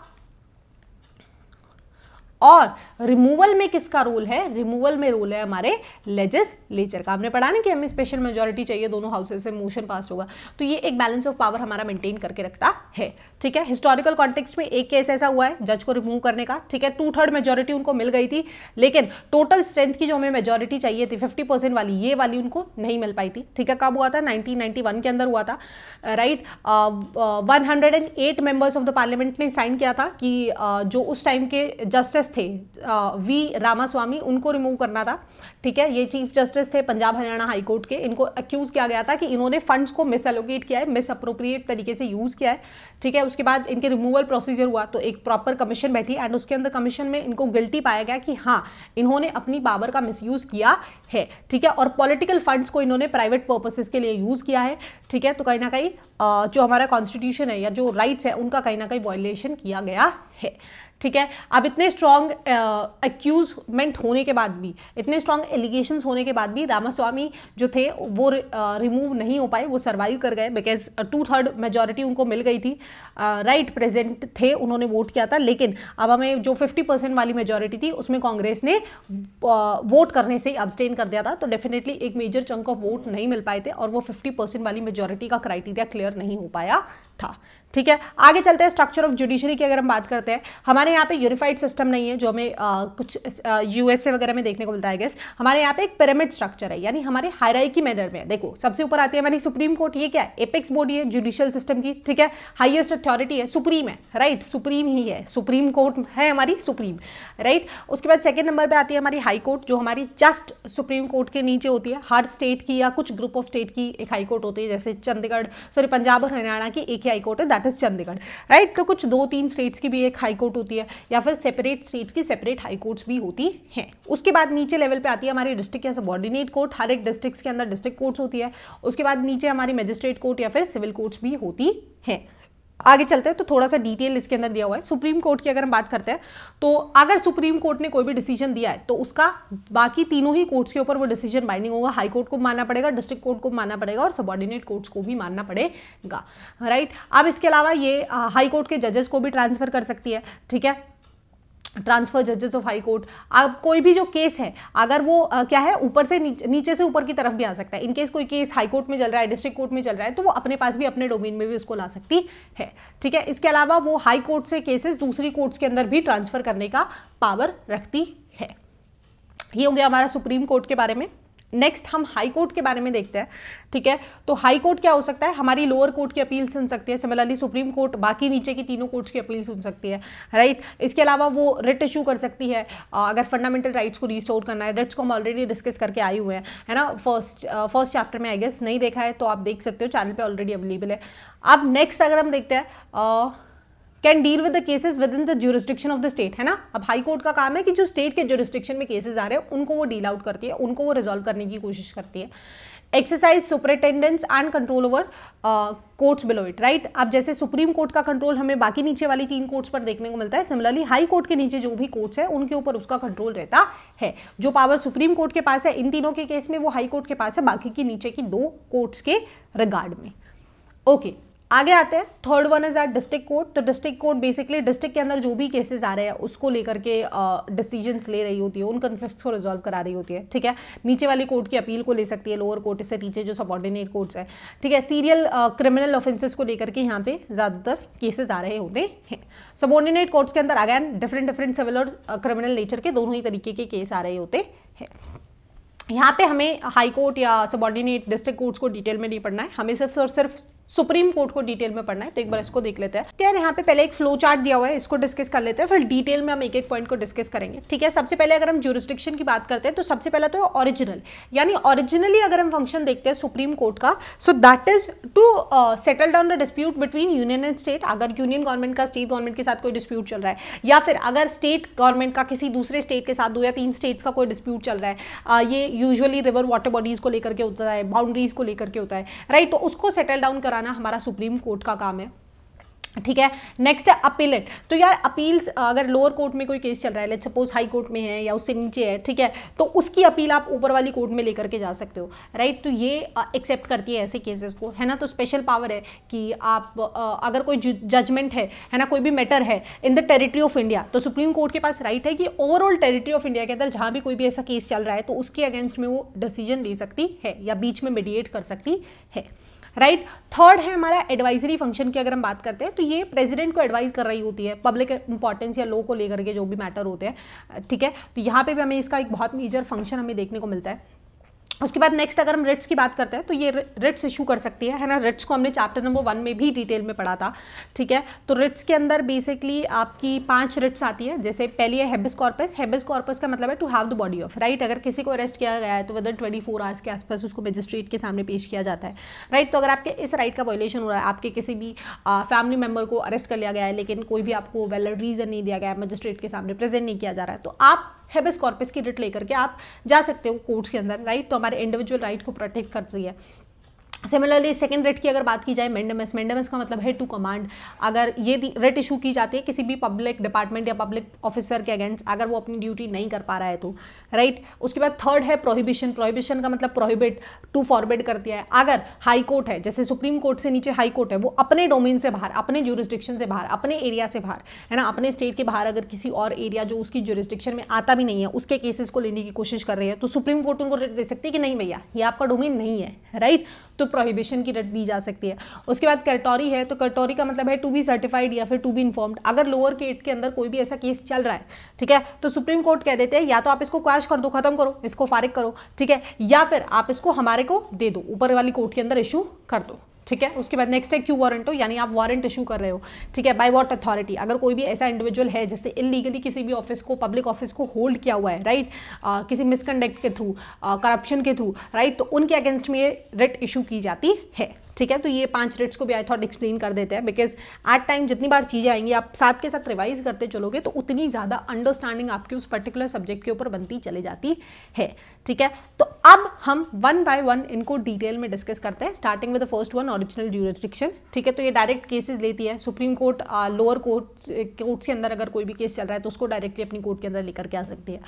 [SPEAKER 1] और रिमूवल में किसका रोल है? रिमूवल में रोल है हमारे लेजिस्लेचर का। हमने पढ़ा ना कि हमें स्पेशल मेजोरिटी चाहिए दोनों हाउसेज से मोशन पास होगा। तो ये एक बैलेंस ऑफ़ पावर हमारा मेंटेन करके रखता है ठीक है? हिस्टोरिकल कॉन्टेक्स्ट में एक केस ऐसा हुआ है जज को रिमूव करने का ठीक है? टू थर्ड मेजोरिटी उनको मिल गई थी लेकिन टोटल स्ट्रेंथ की जो हमें मेजोरिटी चाहिए थी फिफ्टी परसेंट वाली ये वाली उनको नहीं मिल पाई थी। ठीक है? कब हुआ था? नाइनटीन के अंदर हुआ था। Right one hundred and eight members of the parliament ने साइन किया था कि uh, जो उस टाइम के जस्टिस थे। वी रामास्वामी, उनको रिमूव करना था। ठीक है, ये चीफ जस्टिस थे पंजाब हरियाणा हाई कोर्ट के। इनको अक्यूज किया गया था कि इन्होंने फंड्स को मिस एलोकेट किया है मिस अप्रोप्रिएट तरीके से यूज़ किया है। ठीक है, उसके बाद इनके रिमूवल प्रोसीजर हुआ तो एक प्रॉपर कमीशन बैठी एंड उसके अंदर कमीशन में इनको गिल्टी पाया गया कि हाँ इन्होंने अपनी पावर का मिस किया है। ठीक है, और पॉलिटिकल फंड्स को इन्होंने प्राइवेट पर्पसेस के लिए यूज़ किया है। ठीक है तो कहीं ना कहीं जो हमारा कॉन्स्टिट्यूशन है या जो राइट्स है, उनका कहीं ना कहीं वॉयलेशन किया गया है। ठीक है? अब इतने स्ट्रॉन्ग एक्यूजमेंट होने के बाद भी इतने स्ट्रॉन्ग एलिगेशन होने के बाद भी रामास्वामी जो थे वो रिमूव नहीं हो पाए वो सर्वाइव कर गए बिकॉज़ टू थर्ड मेजोरिटी उनको मिल गई थी। राइट uh, प्रेजेंट right थे उन्होंने वोट किया था लेकिन अब हमें जो 50 परसेंट वाली मेजोरिटी थी उसमें कांग्रेस ने वोट करने से अबस्टेन कर दिया था तो डेफिनेटली एक मेजर चंक ऑफ़ वोट नहीं मिल पाए थे और वो 50 परसेंट वाली मेजोरिटी का क्राइटेरिया क्लियर नहीं हो पाया था। ठीक है? आगे चलते हैं स्ट्रक्चर ऑफ़ जुडिशरी की अगर हम बात करते हैं। हमारे यहाँ पे यूनिफाइड सिस्टम नहीं है जो हमें आ, कुछ यूएसए वगैरह में देखने को मिलता है गेस हमारे यहाँ पे एक पिरामिड स्ट्रक्चर है यानी हमारे हायराइकी मैनर में। देखो सबसे ऊपर आती है हमारी सुप्रीम कोर्ट ये क्या एपेक्स बॉडी है जुडिशियल सिस्टम की ठीक है? हाइएस्ट अथॉरिटी है सुप्रीम है राइट सुप्रीम ही है सुप्रीम कोर्ट है हमारी सुप्रीम राइट उसके बाद सेकेंड नंबर पर आती है हमारी हाई कोर्ट जो हमारी जस्ट सुप्रीम कोर्ट के नीचे होती है। हर स्टेट की या कुछ ग्रुप ऑफ़ स्टेट की एक हाई कोर्ट होती है जैसे चंडीगढ़ सॉरी पंजाब और हरियाणा की एक ही हाई कोर्ट है दैट इज़ चंडीगढ़ राइट तो कुछ दो तीन स्टेट्स की भी एक हाई कोर्ट होती है, या फिर सेपरेट स्टेट्स की सेपरेट हाई कोर्ट्स भी होती हैं। उसके बाद नीचे लेवल पे आती है हमारी डिस्ट्रिक्ट या सबॉर्डिनेट कोर्ट हर एक डिस्ट्रिक्ट के अंदर डिस्ट्रिक्ट कोर्ट्स होती है। उसके बाद नीचे हमारी मजिस्ट्रेट कोर्ट या फिर सिविल कोर्ट्स भी होती हैं। आगे चलते हैं तो थोड़ा सा डिटेल इसके अंदर दिया हुआ है। सुप्रीम कोर्ट की अगर हम बात करते हैं तो अगर सुप्रीम कोर्ट ने कोई भी डिसीज़न दिया है तो उसका बाकी तीनों ही कोर्ट्स के ऊपर वो डिसीज़न बाइंडिंग होगा। हाई कोर्ट को मानना पड़ेगा डिस्ट्रिक्ट कोर्ट को मानना पड़ेगा और सबॉर्डिनेट कोर्ट्स को भी मानना पड़ेगा राइट अब इसके अलावा ये हाई कोर्ट के जजेस को भी ट्रांसफ़र कर सकती है, ठीक है? ट्रांसफ़र जजेस ऑफ़ हाई कोर्ट अब कोई भी जो केस है अगर वो आ, क्या है ऊपर से नीचे, नीचे से ऊपर की तरफ़ भी आ सकता है। इनकेस कोई केस हाई कोर्ट में चल रहा है डिस्ट्रिक्ट कोर्ट में चल रहा है तो वो अपने पास भी अपने डोमेन में भी उसको ला सकती है। ठीक है? इसके अलावा वो हाई कोर्ट से केसेस दूसरी कोर्ट्स के अंदर भी ट्रांसफ़र करने का पावर रखती है। ये हो गया हमारा सुप्रीम कोर्ट के बारे में। नेक्स्ट हम हाई कोर्ट के बारे में देखते हैं, ठीक है? तो हाई कोर्ट क्या हो सकता है? हमारी लोअर कोर्ट की अपील सुन सकती है। सिमिलरली सुप्रीम कोर्ट बाकी नीचे की तीनों कोर्ट्स की अपील सुन सकती है राइट इसके अलावा वो रिट इशू कर सकती है। अगर फंडामेंटल राइट्स को रिस्टोर करना है रिट्स को हम ऑलरेडी डिस्कस करके आए हुए हैं, है ना? फ़र्स्ट फ़र्स्ट चैप्टर में आई गेस नहीं देखा है तो आप देख सकते हो चैनल पर ऑलरेडी अवेलेबल है। अब नेक्स्ट अगर हम देखते हैं can deal with the cases within the jurisdiction of the state है ना? अब हाई कोर्ट का काम है कि जो स्टेट के ज्यूरिस्डिक्शन में केसेस आ रहे हैं, उनको वो डील आउट करती है, उनको वो रिजॉल्व करने की कोशिश करती है। Exercise superintendence and control over courts below it right अब जैसे सुप्रीम कोर्ट का कंट्रोल हमें बाकी नीचे वाली तीन कोर्ट्स पर देखने को मिलता है। सिमिलरली हाई कोर्ट के नीचे जो भी कोर्ट्स है, उनके ऊपर उसका कंट्रोल रहता है। जो पावर सुप्रीम कोर्ट के पास है, इन तीनों के केस में वो हाई कोर्ट के पास है, बाकी की नीचे की दो कोर्ट्स के रिगार्ड में। Okay okay. आगे आते हैं। Third one is at district court तो डिस्ट्रिक्ट कोर्ट बेसिकली डिस्ट्रिक्ट के अंदर जो भी केसेस आ रहे हैं, उसको लेकर के डिसीजंस ले रही होती है। उन कन्फ्लिक्ट को रिजॉल्व करा रही होती है। ठीक है? नीचे वाली कोर्ट की अपील को ले सकती है लोअर कोर्ट इससे नीचे जो सबॉर्डिनेट कोर्ट्स है। ठीक है? सीरियल क्रिमिनल ऑफेंसेस को लेकर के यहाँ पे ज़्यादातर केसेस आ रहे होते हैं। सबॉर्डिनेट कोर्ट्स के अंदर अगैन डिफरेंट डिफरेंट सिविल और क्रिमिनल नेचर के दोनों ही तरीके के केस आ रहे होते हैं। यहाँ पे हमें हाई कोर्ट या सबॉर्डिनेट डिस्ट्रिक्ट कोर्ट्स को डिटेल में नहीं पढ़ना है। हमें सिर्फ़ और सिर्फ़ सुप्रीम कोर्ट को डिटेल में पढ़ना है तो एक बार इसको देख लेते हैं। तो यार यहाँ पे पहले एक फ्लो चार्ट दिया हुआ है इसको डिस्कस कर लेते हैं फिर डिटेल में हम एक एक पॉइंट को डिस्कस करेंगे। ठीक है सबसे पहले अगर हम ज्यूरिस्टिक्शन की बात करते हैं तो सबसे पहला तो ओरिजिनल यानी ओरिजिनली अगर हम फ़ंक्शन देखते हैं सुप्रीम कोर्ट का so that is to settle down the dispute between union and state अगर यूनियन गवर्नमेंट का स्टेट गवर्नमेंट के साथ कोई डिस्प्यूट चल रहा है या फिर अगर स्टेट गवर्नमेंट का किसी दूसरे स्टेट के साथ दो या तीन स्टेट्स का कोई डिस्प्यूट चल रहा है uh, ये यूजुअली रिवर वाटर बॉडीज को लेकर के होता है बाउंड्रीज को लेकर के होता है राइट तो उसको सेटल डाउन कराना हमारा सुप्रीम कोर्ट का काम है। ठीक है नेक्स्ट है अपीलेट तो यार अपील्स अगर लोअर कोर्ट में कोई केस चल रहा है लेट सपोज़ हाई कोर्ट में है या उससे नीचे है ठीक है तो उसकी अपील आप ऊपर वाली कोर्ट में लेकर के जा सकते हो राइट तो ये एक्सेप्ट करती है ऐसे केसेस को है ना? तो स्पेशल पावर है कि आप आ, अगर कोई जजमेंट है है ना? कोई भी मैटर है in the territory of India तो सुप्रीम कोर्ट के पास राइट है कि ओवरऑल टेरिटरी ऑफ़ इंडिया के अंदर जहाँ भी कोई भी ऐसा केस चल रहा है तो उसके अगेंस्ट में वो डिसीज़न ले सकती है या बीच में मीडिएट कर सकती है। राइट थर्ड है हमारा एडवाइजरी फ़ंक्शन की अगर हम बात करते हैं तो ये प्रेसिडेंट को एडवाइज कर रही होती है पब्लिक इंपॉर्टेंस या लो को लेकर के जो भी मैटर होते हैं, ठीक है? तो यहाँ पे भी हमें इसका एक बहुत मेजर फ़ंक्शन हमें देखने को मिलता है। उसके बाद नेक्स्ट अगर हम रिट्स की बात करते हैं तो ये रिट्स इशू कर सकती है है ना? रिट्स को हमने चैप्टर नंबर वन में भी डिटेल में पढ़ा था, ठीक है? तो रिट्स के अंदर बेसिकली आपकी पाँच रिट्स आती है, जैसे पहली है हेबिस कॉर्पस हेबिस कॉर्पस का मतलब है to have the body of right अगर किसी को अरेस्ट किया गया है तो within twenty four hours के आसपास उसको मजिस्ट्रेट के सामने पेश किया जाता है राइट तो अगर आपके इस राइट का वॉयलेशन हो रहा है, आपके किसी भी फैमिली मेंबर को अरेस्ट कर लिया गया है, लेकिन कोई भी आपको वैलिड रीजन नहीं दिया गया है मजिस्ट्रेट के सामने प्रेजेंट नहीं किया जा रहा है तो आप हेबस कॉर्पस की रिट लेकर के आप जा सकते हो कोर्ट्स के अंदर राइट तो हमारे इंडिविजुअल राइट को प्रोटेक्ट करती है। सिमिलरली सेकेंड रेट की अगर बात की जाए मेंडेमस मेंडेमस का मतलब है टू कमांड अगर ये रेट इशू की जाती है किसी भी पब्लिक डिपार्टमेंट या पब्लिक ऑफिसर के अगेंस्ट अगर वो अपनी ड्यूटी नहीं कर पा रहा है तो राइट right? उसके बाद थर्ड है प्रोहिबिशन प्रोहिबिशन का मतलब प्रोहिबिट टू फॉरबिड कर दिया है. अगर हाई कोर्ट है, जैसे सुप्रीम कोर्ट से नीचे हाई कोर्ट है, वो अपने डोमेन से बाहर, अपने ज्यूरिस्डिक्शन से बाहर, अपने एरिया से बाहर, है ना? अपने स्टेट के बाहर अगर किसी और एरिया जो उसकी ज्यूरिस्डिक्शन में आता भी नहीं है, उसके केसेस को लेने की कोशिश कर रही है तो सुप्रीम कोर्ट उनको रेट दे सकती है कि नहीं भैया, ये आपका डोमेन नहीं है राइट तो प्रोहिबिशन की रट दी जा सकती है। उसके बाद करटोरी है तो कर्टोरी का मतलब है टू बी सर्टिफाइड या फिर टू बी इन्फॉर्म्ड अगर लोअर केट के अंदर कोई भी ऐसा केस चल रहा है, ठीक है तो सुप्रीम कोर्ट कह देते हैं, या तो आप इसको क्वाश कर दो खत्म करो, इसको फारिग करो, ठीक है, या फिर आप इसको हमारे को दे दो, ऊपर वाली कोर्ट के अंदर इशू कर दो। ठीक है? उसके बाद नेक्स्ट है क्यू हो, यानी आप वारंट इशू कर रहे हो। ठीक है? बाय वॉट अथॉरिटी अगर कोई भी ऐसा इंडिविजुअल है, जिसने इलीगली किसी भी ऑफ़िस को पब्लिक ऑफ़िस को होल्ड किया हुआ है राइट किसी मिसकंडक्ट के थ्रू करप्शन के थ्रू राइट तो उनके अगेंस्ट में रिट इशू की जाती है। ठीक है? तो ये पाँच रेट्स को भी आई थॉट एक्सप्लेन कर देते हैं बिकॉज़ एट टाइम जितनी बार चीज़ें आएँगी, आप साथ के साथ रिवाइज करते चलोगे तो उतनी ज़्यादा अंडरस्टैंडिंग आपकी उस पर्टिकुलर सब्जेक्ट के ऊपर बनती चली जाती है। ठीक है? तो अब हम वन बाय वन इनको डिटेल में डिस्कस करते हैं starting with the first one original jurisdiction ठीक है? तो ये डायरेक्ट केसेस लेती है। Supreme court lower court court के अंदर अगर कोई भी केस चल रहा है तो उसको डायरेक्टली अपनी कोर्ट के अंदर लेकर के आ सकती है।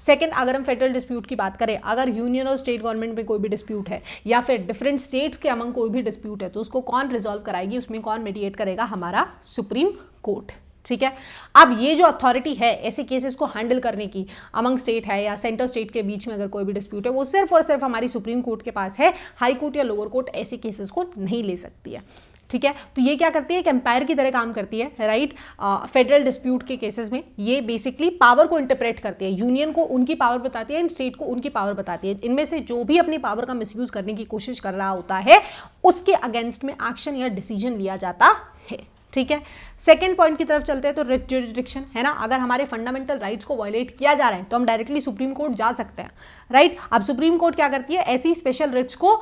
[SPEAKER 1] सेकेंड अगर हम फेडरल डिस्प्यूट की बात करें, अगर यूनियन और स्टेट गवर्नमेंट में कोई भी डिस्प्यूट है, या फिर डिफरेंट स्टेट्स के अमंग कोई भी डिस्प्यूट है तो उसको कौन रिजॉल्व कराएगी, उसमें कौन मेडिएट करेगा? हमारा सुप्रीम कोर्ट ठीक है? अब ये जो अथॉरिटी है, ऐसे केसेस को हैंडल करने की अमंग स्टेट है या सेंटर स्टेट के बीच में अगर कोई भी डिस्प्यूट है, वो सिर्फ़ और सिर्फ़ हमारी सुप्रीम कोर्ट के पास है हाई कोर्ट या लोअर कोर्ट ऐसे केसेस को नहीं ले सकती है। ठीक है? तो ये क्या करती है? एक एम्पायर की तरह काम करती है राइट फेडरल डिस्प्यूट के केसेस में। ये बेसिकली पावर को इंटरप्रेट करती है। यूनियन को उनकी पावर बताती है एंड स्टेट को उनकी पावर बताती है। इनमें से जो भी अपनी पावर का मिसयूज करने की कोशिश कर रहा होता है, उसके अगेंस्ट में एक्शन या डिसीज़न लिया जाता है। ठीक है? सेकेंड पॉइंट की तरफ़ चलते हैं तो रिट है ना? अगर हमारे फंडामेंटल राइट्स को वायलेट किया जा रहा है तो हम डायरेक्टली सुप्रीम कोर्ट जा सकते हैं राइट अब सुप्रीम कोर्ट क्या करती है? ऐसी स्पेशल रिट्स को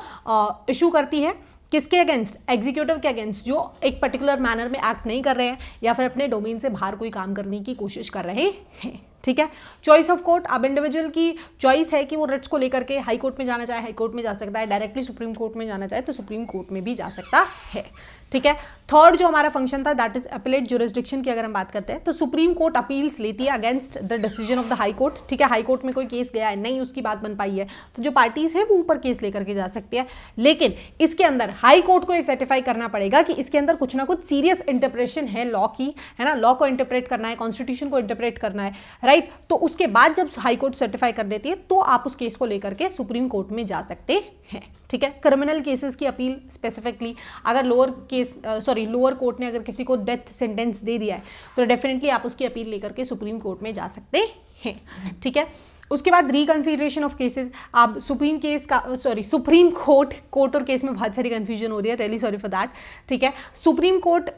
[SPEAKER 1] इशू करती है। किसके अगेंस्ट एग्जीक्यूटिव के अगेंस्ट जो एक पर्टिकुलर मैनर में एक्ट नहीं कर रहे हैं, या फिर अपने डोमेन से बाहर कोई काम करने की कोशिश कर रहे हैं, ठीक है? चॉइस ऑफ़ कोर्ट अब इंडिविजुअल की चॉइस है कि वो रिट्स को लेकर के हाई कोर्ट में जाना चाहे हाई कोर्ट में जा सकता है डायरेक्टली सुप्रीम कोर्ट में जाना चाहे तो सुप्रीम कोर्ट में भी जा सकता है। ठीक है? थर्ड जो हमारा फ़ंक्शन था दैट इज़ अपीलेट जुरिस्डिक्शन की अगर हम बात करते हैं तो सुप्रीम कोर्ट अपील्स लेती है against the decision of the high court ठीक है? हाई कोर्ट में कोई केस गया है, नहीं उसकी बात बन पाई है। तो जो पार्टीज़ है, वो ऊपर केस लेकर के जा सकती है। लेकिन इसके अंदर हाई कोर्ट को ये सर्टिफाई करना पड़ेगा कि इसके अंदर कुछ ना कुछ सीरियस इंटरप्रेशन है लॉ की, है ना? लॉ को इंटरप्रेट करना है कॉन्स्टिट्यूशन को इंटरप्रेट करना है राइट तो उसके बाद जब हाई कोर्ट सर्टिफाई कर देती है तो आप उस केस को लेकर के सुप्रीम कोर्ट में जा सकते हैं। ठीक है? क्रिमिनल केसेस की अपील स्पेसिफिकली अगर lower case sorry lower court ने अगर किसी को डेथ सेंटेंस दे दिया है तो डेफिनेटली आप उसकी अपील लेकर के सुप्रीम कोर्ट में जा सकते हैं, ठीक है? उसके बाद रिकन्सिडरेशन ऑफ़ केसेस आप सुप्रीम केस का सॉरी सुप्रीम कोर्ट कोर्ट और केस में बहुत सारी कन्फ्यूज़न हो रही है रेली सॉरी फॉर दैट ठीक है? सुप्रीम कोर्ट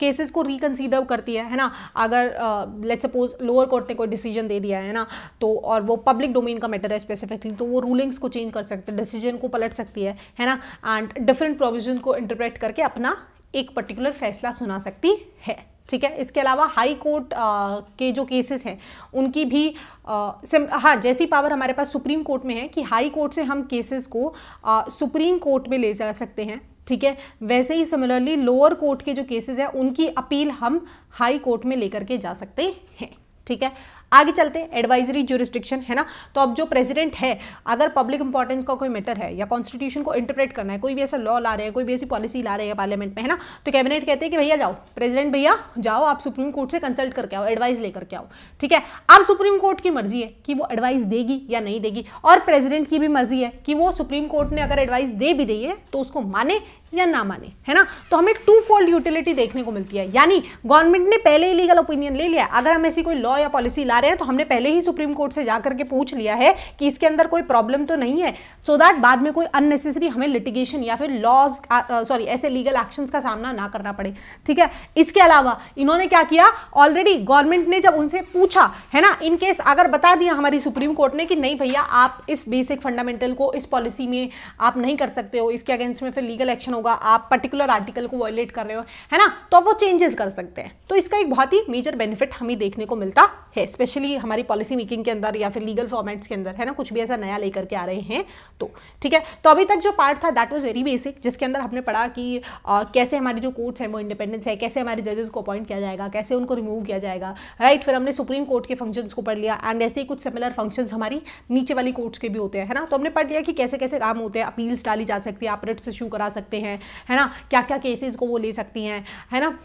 [SPEAKER 1] केसेस को रिकन्सिडर करती है है ना? अगर लेट सपोज़ लोअर कोर्ट ने कोई डिसीज़न दे दिया है ना? तो और वो पब्लिक डोमेन का मैटर है स्पेसिफिकली तो वो रूलिंग्स को चेंज कर सकते हैं डिसीज़न को पलट सकती है है ना? एंड डिफरेंट प्रोविज़न को इंटरप्रेट करके अपना एक पर्टिकुलर फैसला सुना सकती है। ठीक है? इसके अलावा हाई कोर्ट के जो केसेस हैं उनकी भी आ, हाँ जैसी पावर हमारे पास सुप्रीम कोर्ट में है कि हाई कोर्ट से हम केसेस को आ, सुप्रीम कोर्ट में ले जा सकते हैं ठीक है? वैसे ही सिमिलरली लोअर कोर्ट के जो केसेस हैं उनकी अपील हम हाई कोर्ट में लेकर के जा सकते हैं ठीक है? आगे चलते हैं एडवाइजरी ज्यूरिस्डिक्शन है ना? तो अब जो प्रेसिडेंट है, अगर पब्लिक इंपॉर्टेंस का कोई मैटर है या कॉन्स्टिट्यूशन को इंटरप्रेट करना है, कोई भी ऐसा लॉ ला रहे हैं, कोई भी ऐसी पॉलिसी ला रहे हैं पार्लियामेंट में, है ना? तो कैबिनेट कहते हैं कि भैया जाओ प्रेसिडेंट भैया जाओ, आप सुप्रीम कोर्ट से कंसल्ट करके आओ एडवाइस लेकर के आओ, ठीक है? अब सुप्रीम कोर्ट की मर्ज़ी है कि वो एडवाइस देगी या नहीं देगी, और प्रेसिडेंट की भी मर्ज़ी है कि वो सुप्रीम कोर्ट ने अगर एडवाइस दे भी दी है तो उसको माने या ना माने, है ना? तो हमें टू फोल्ड यूटिलिटी देखने को मिलती है, यानी गवर्नमेंट ने पहले ही लीगल ओपिनियन ले लिया अगर हम ऐसी कोई लॉ या पॉलिसी ला रहे हैं तो हमने पहले ही सुप्रीम कोर्ट से जाकर के पूछ लिया है कि इसके अंदर कोई प्रॉब्लम तो नहीं है। सो so दैट बाद में कोई अननेसेसरी हमें लिटिगेशन या फिर लॉज सॉरी ऐसे लीगल एक्शन का सामना ना करना पड़े। ठीक है? इसके अलावा इन्होंने क्या किया? ऑलरेडी गवर्नमेंट ने जब उनसे पूछा, है ना? इन केस अगर बता दिया हमारी सुप्रीम कोर्ट ने कि नहीं भैया, आप इस बेसिक फंडामेंटल को इस पॉलिसी में आप नहीं कर सकते हो, इसके अगेंस्ट में फिर लीगल एक्शन होगा, आप पर्टिकुलर आर्टिकल को वायलेट कर रहे हो, है ना? तो वो चेंजेस कर सकते हैं। तो इसका एक बहुत ही मेजर बेनिफिट हमें देखने को मिलता है स्पेशली हमारी पॉलिसी मेकिंग के अंदर या फिर लीगल फॉर्मेट्स के अंदर है ना? कुछ भी ऐसा नया लेकर के आ रहे हैं तो ठीक है? तो अभी तक जो पार्ट था दैट वॉज़ वेरी बेसिक जिसके अंदर हमने पढ़ा कि आ, कैसे हमारी जो कोर्ट्स हैं वो इंडिपेंडेंस है कैसे हमारे जजेस को अपॉइंट किया जाएगा कैसे उनको रिमूव किया जाएगा राइट फिर हमने सुप्रीम कोर्ट के फ़ंक्शंस को पढ़ लिया एंड ऐसे ही कुछ सिमिलर फ़ंक्शंस हमारी नीचे वाली कोर्ट्स के भी होते हैं है ना? तो हमने पढ़ लिया कि कैसे कैसे काम होते हैं अपील्स डाली जा सकती है आप रिट्स इशू करा सकते हैं है ना? क्या क्या केसेस को वो ले सकती हैं है ना?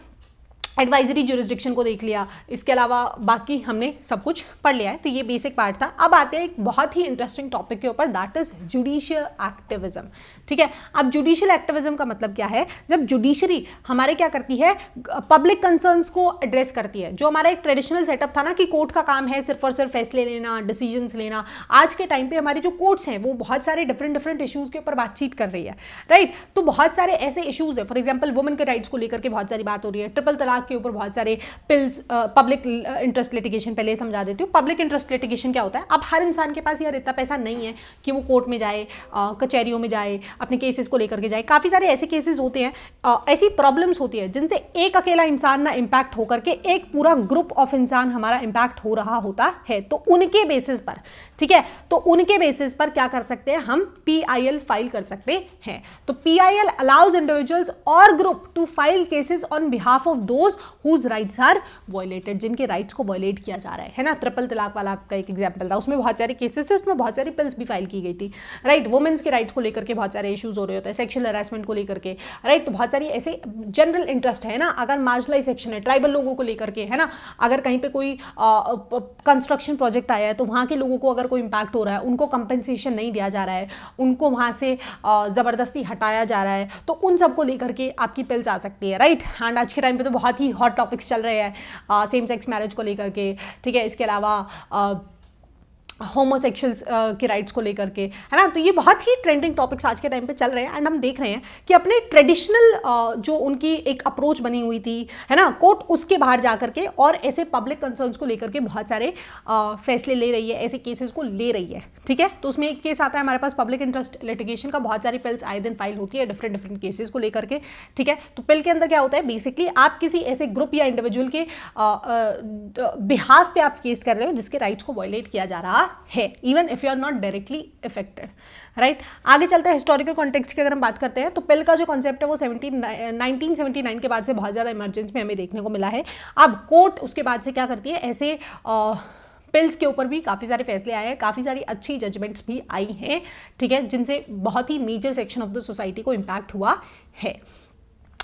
[SPEAKER 1] एडवाइजरी जुरिस्डिक्शन को देख लिया। इसके अलावा बाकी हमने सब कुछ पढ़ लिया है। तो ये बेसिक पार्ट था। अब आते हैं एक बहुत ही इंटरेस्टिंग टॉपिक के ऊपर। दैट इज़ जुडिशियल एक्टिविज्म ठीक है? अब जुडिशियल एक्टिविज्म का मतलब क्या है? जब जुडिशरी हमारे क्या करती है? पब्लिक कंसर्न्स को एड्रेस करती है। जो हमारा एक ट्रेडिशनल सेटअप था ना कि कोर्ट का काम है सिर्फ़ और सिर्फ़ फैसले लेना डिसीज़न लेना। आज के टाइम पे हमारी जो कोर्ट्स हैं, वो बहुत सारे डिफरेंट डिफरेंट इशूज़ के ऊपर बातचीत कर रही है। राइट तो बहुत सारे ऐसे इशूज़ है। फॉर एग्ज़ाम्पल वुमेन के राइट्स को लेकर के बहुत सारी बात हो रही है। ट्रिपल तलाक के ऊपर बहुत सारे पिल्स पब्लिक इंटरेस्ट लिटिगेशन पहले समझा देती हूँ। पब्लिक इंटरेस्ट लिटिगेशन क्या होता है? अब हर इंसान के पास यार इतना पैसा नहीं है कि वो कोर्ट में जाए कचहरियों में जाए, अपने केसेस को लेकर के जाए। काफ़ी सारे ऐसे केसेस होते हैं ऐसी प्रॉब्लम्स होती है जिनसे एक अकेला इंसान ना इम्पैक्ट होकर के एक पूरा ग्रुप ऑफ़ इंसान हमारा इम्पैक्ट हो रहा होता है। तो उनके बेसिस पर, ठीक है? तो उनके बेसिस पर क्या कर सकते हैं? हम पीआईएल फ़ाइल कर सकते हैं। तो पीआईएल अलाउज इंडिविजुअल्स और group to file cases on behalf of those whose rights are violated जिनके राइट्स को वायलेट किया जा रहा है। है ना? ट्रिपल तलाक वाला आपका एक एग्ज़ाम्पल था। उसमें बहुत सारे केसेस थे, उसमें बहुत सारी पिल्स भी फ़ाइल की गई थी। राइट वुमेन्स के राइट्स को लेकर के बहुत सारे इशूज हो रहे होते हैं। सेक्शुअल हरासमेंट को लेकर के। राइट तो बहुत सारी ऐसे जनरल इंटरेस्ट है ना? अगर मार्जलाइज सेक्शन है ट्राइबल लोगों को लेकर के, है ना? अगर कहीं पर कोई कंस्ट्रक्शन प्रोजेक्ट आया है तो वहाँ के लोगों को अगर कोई इम्पैक्ट हो रहा है, उनको कंपेंसेशन नहीं दिया जा रहा है। उनको वहाँ से ज़बरदस्ती हटाया जा रहा है। तो उन सबको लेकर के आपकी पिल्स आ सकती है। राइट एंड आज के टाइम पे तो बहुत ही हॉट टॉपिक्स चल रहे हैं सेम सेक्स मैरिज को लेकर के, ठीक है? इसके अलावा होमोसेक्सुअल्स के राइट्स को लेकर के, है ना? तो ये बहुत ही ट्रेंडिंग टॉपिक्स आज के टाइम पे चल रहे हैं। एंड हम देख रहे हैं कि अपने ट्रेडिशनल जो उनकी एक अप्रोच बनी हुई थी, है ना? कोर्ट उसके बाहर जा करके और ऐसे पब्लिक कंसर्न्स को लेकर के बहुत सारे फैसले ले रही है, ऐसे केसेस को ले रही है, ठीक है? तो उसमें एक केस आता है हमारे पास पब्लिक इंटरेस्ट लिटिगेशन का, बहुत सारी पिल्स आए दिन फ़ाइल होती है डिफरेंट डिफरेंट केसेस को लेकर के, ठीक है? तो पिल के अंदर क्या होता है? बेसिकली आप किसी ऐसे ग्रुप या इंडिविजुअल के बिहाफ पे आप केस कर रहे हो जिसके राइट्स को वायलेट किया जा रहा है even if you are not directly affected right आगे चलते हैं हिस्टोरिकल कॉन्टेक्स्ट की अगर हम बात करते हैं तो पिल का जो कॉन्सेप्ट है वो सेवनटीन नाइनटीन सेवेंटी नाइन के बाद से बहुत ज़्यादा इमरजेंसी में हमें देखने को मिला है। अब कोर्ट उसके बाद से क्या करती है ऐसे आ, पिल्स के ऊपर भी काफ़ी सारे फैसले आए हैं काफ़ी सारी अच्छी जजमेंट्स भी आई हैं ठीक है जिनसे बहुत ही major section of the society को इम्पैक्ट हुआ है।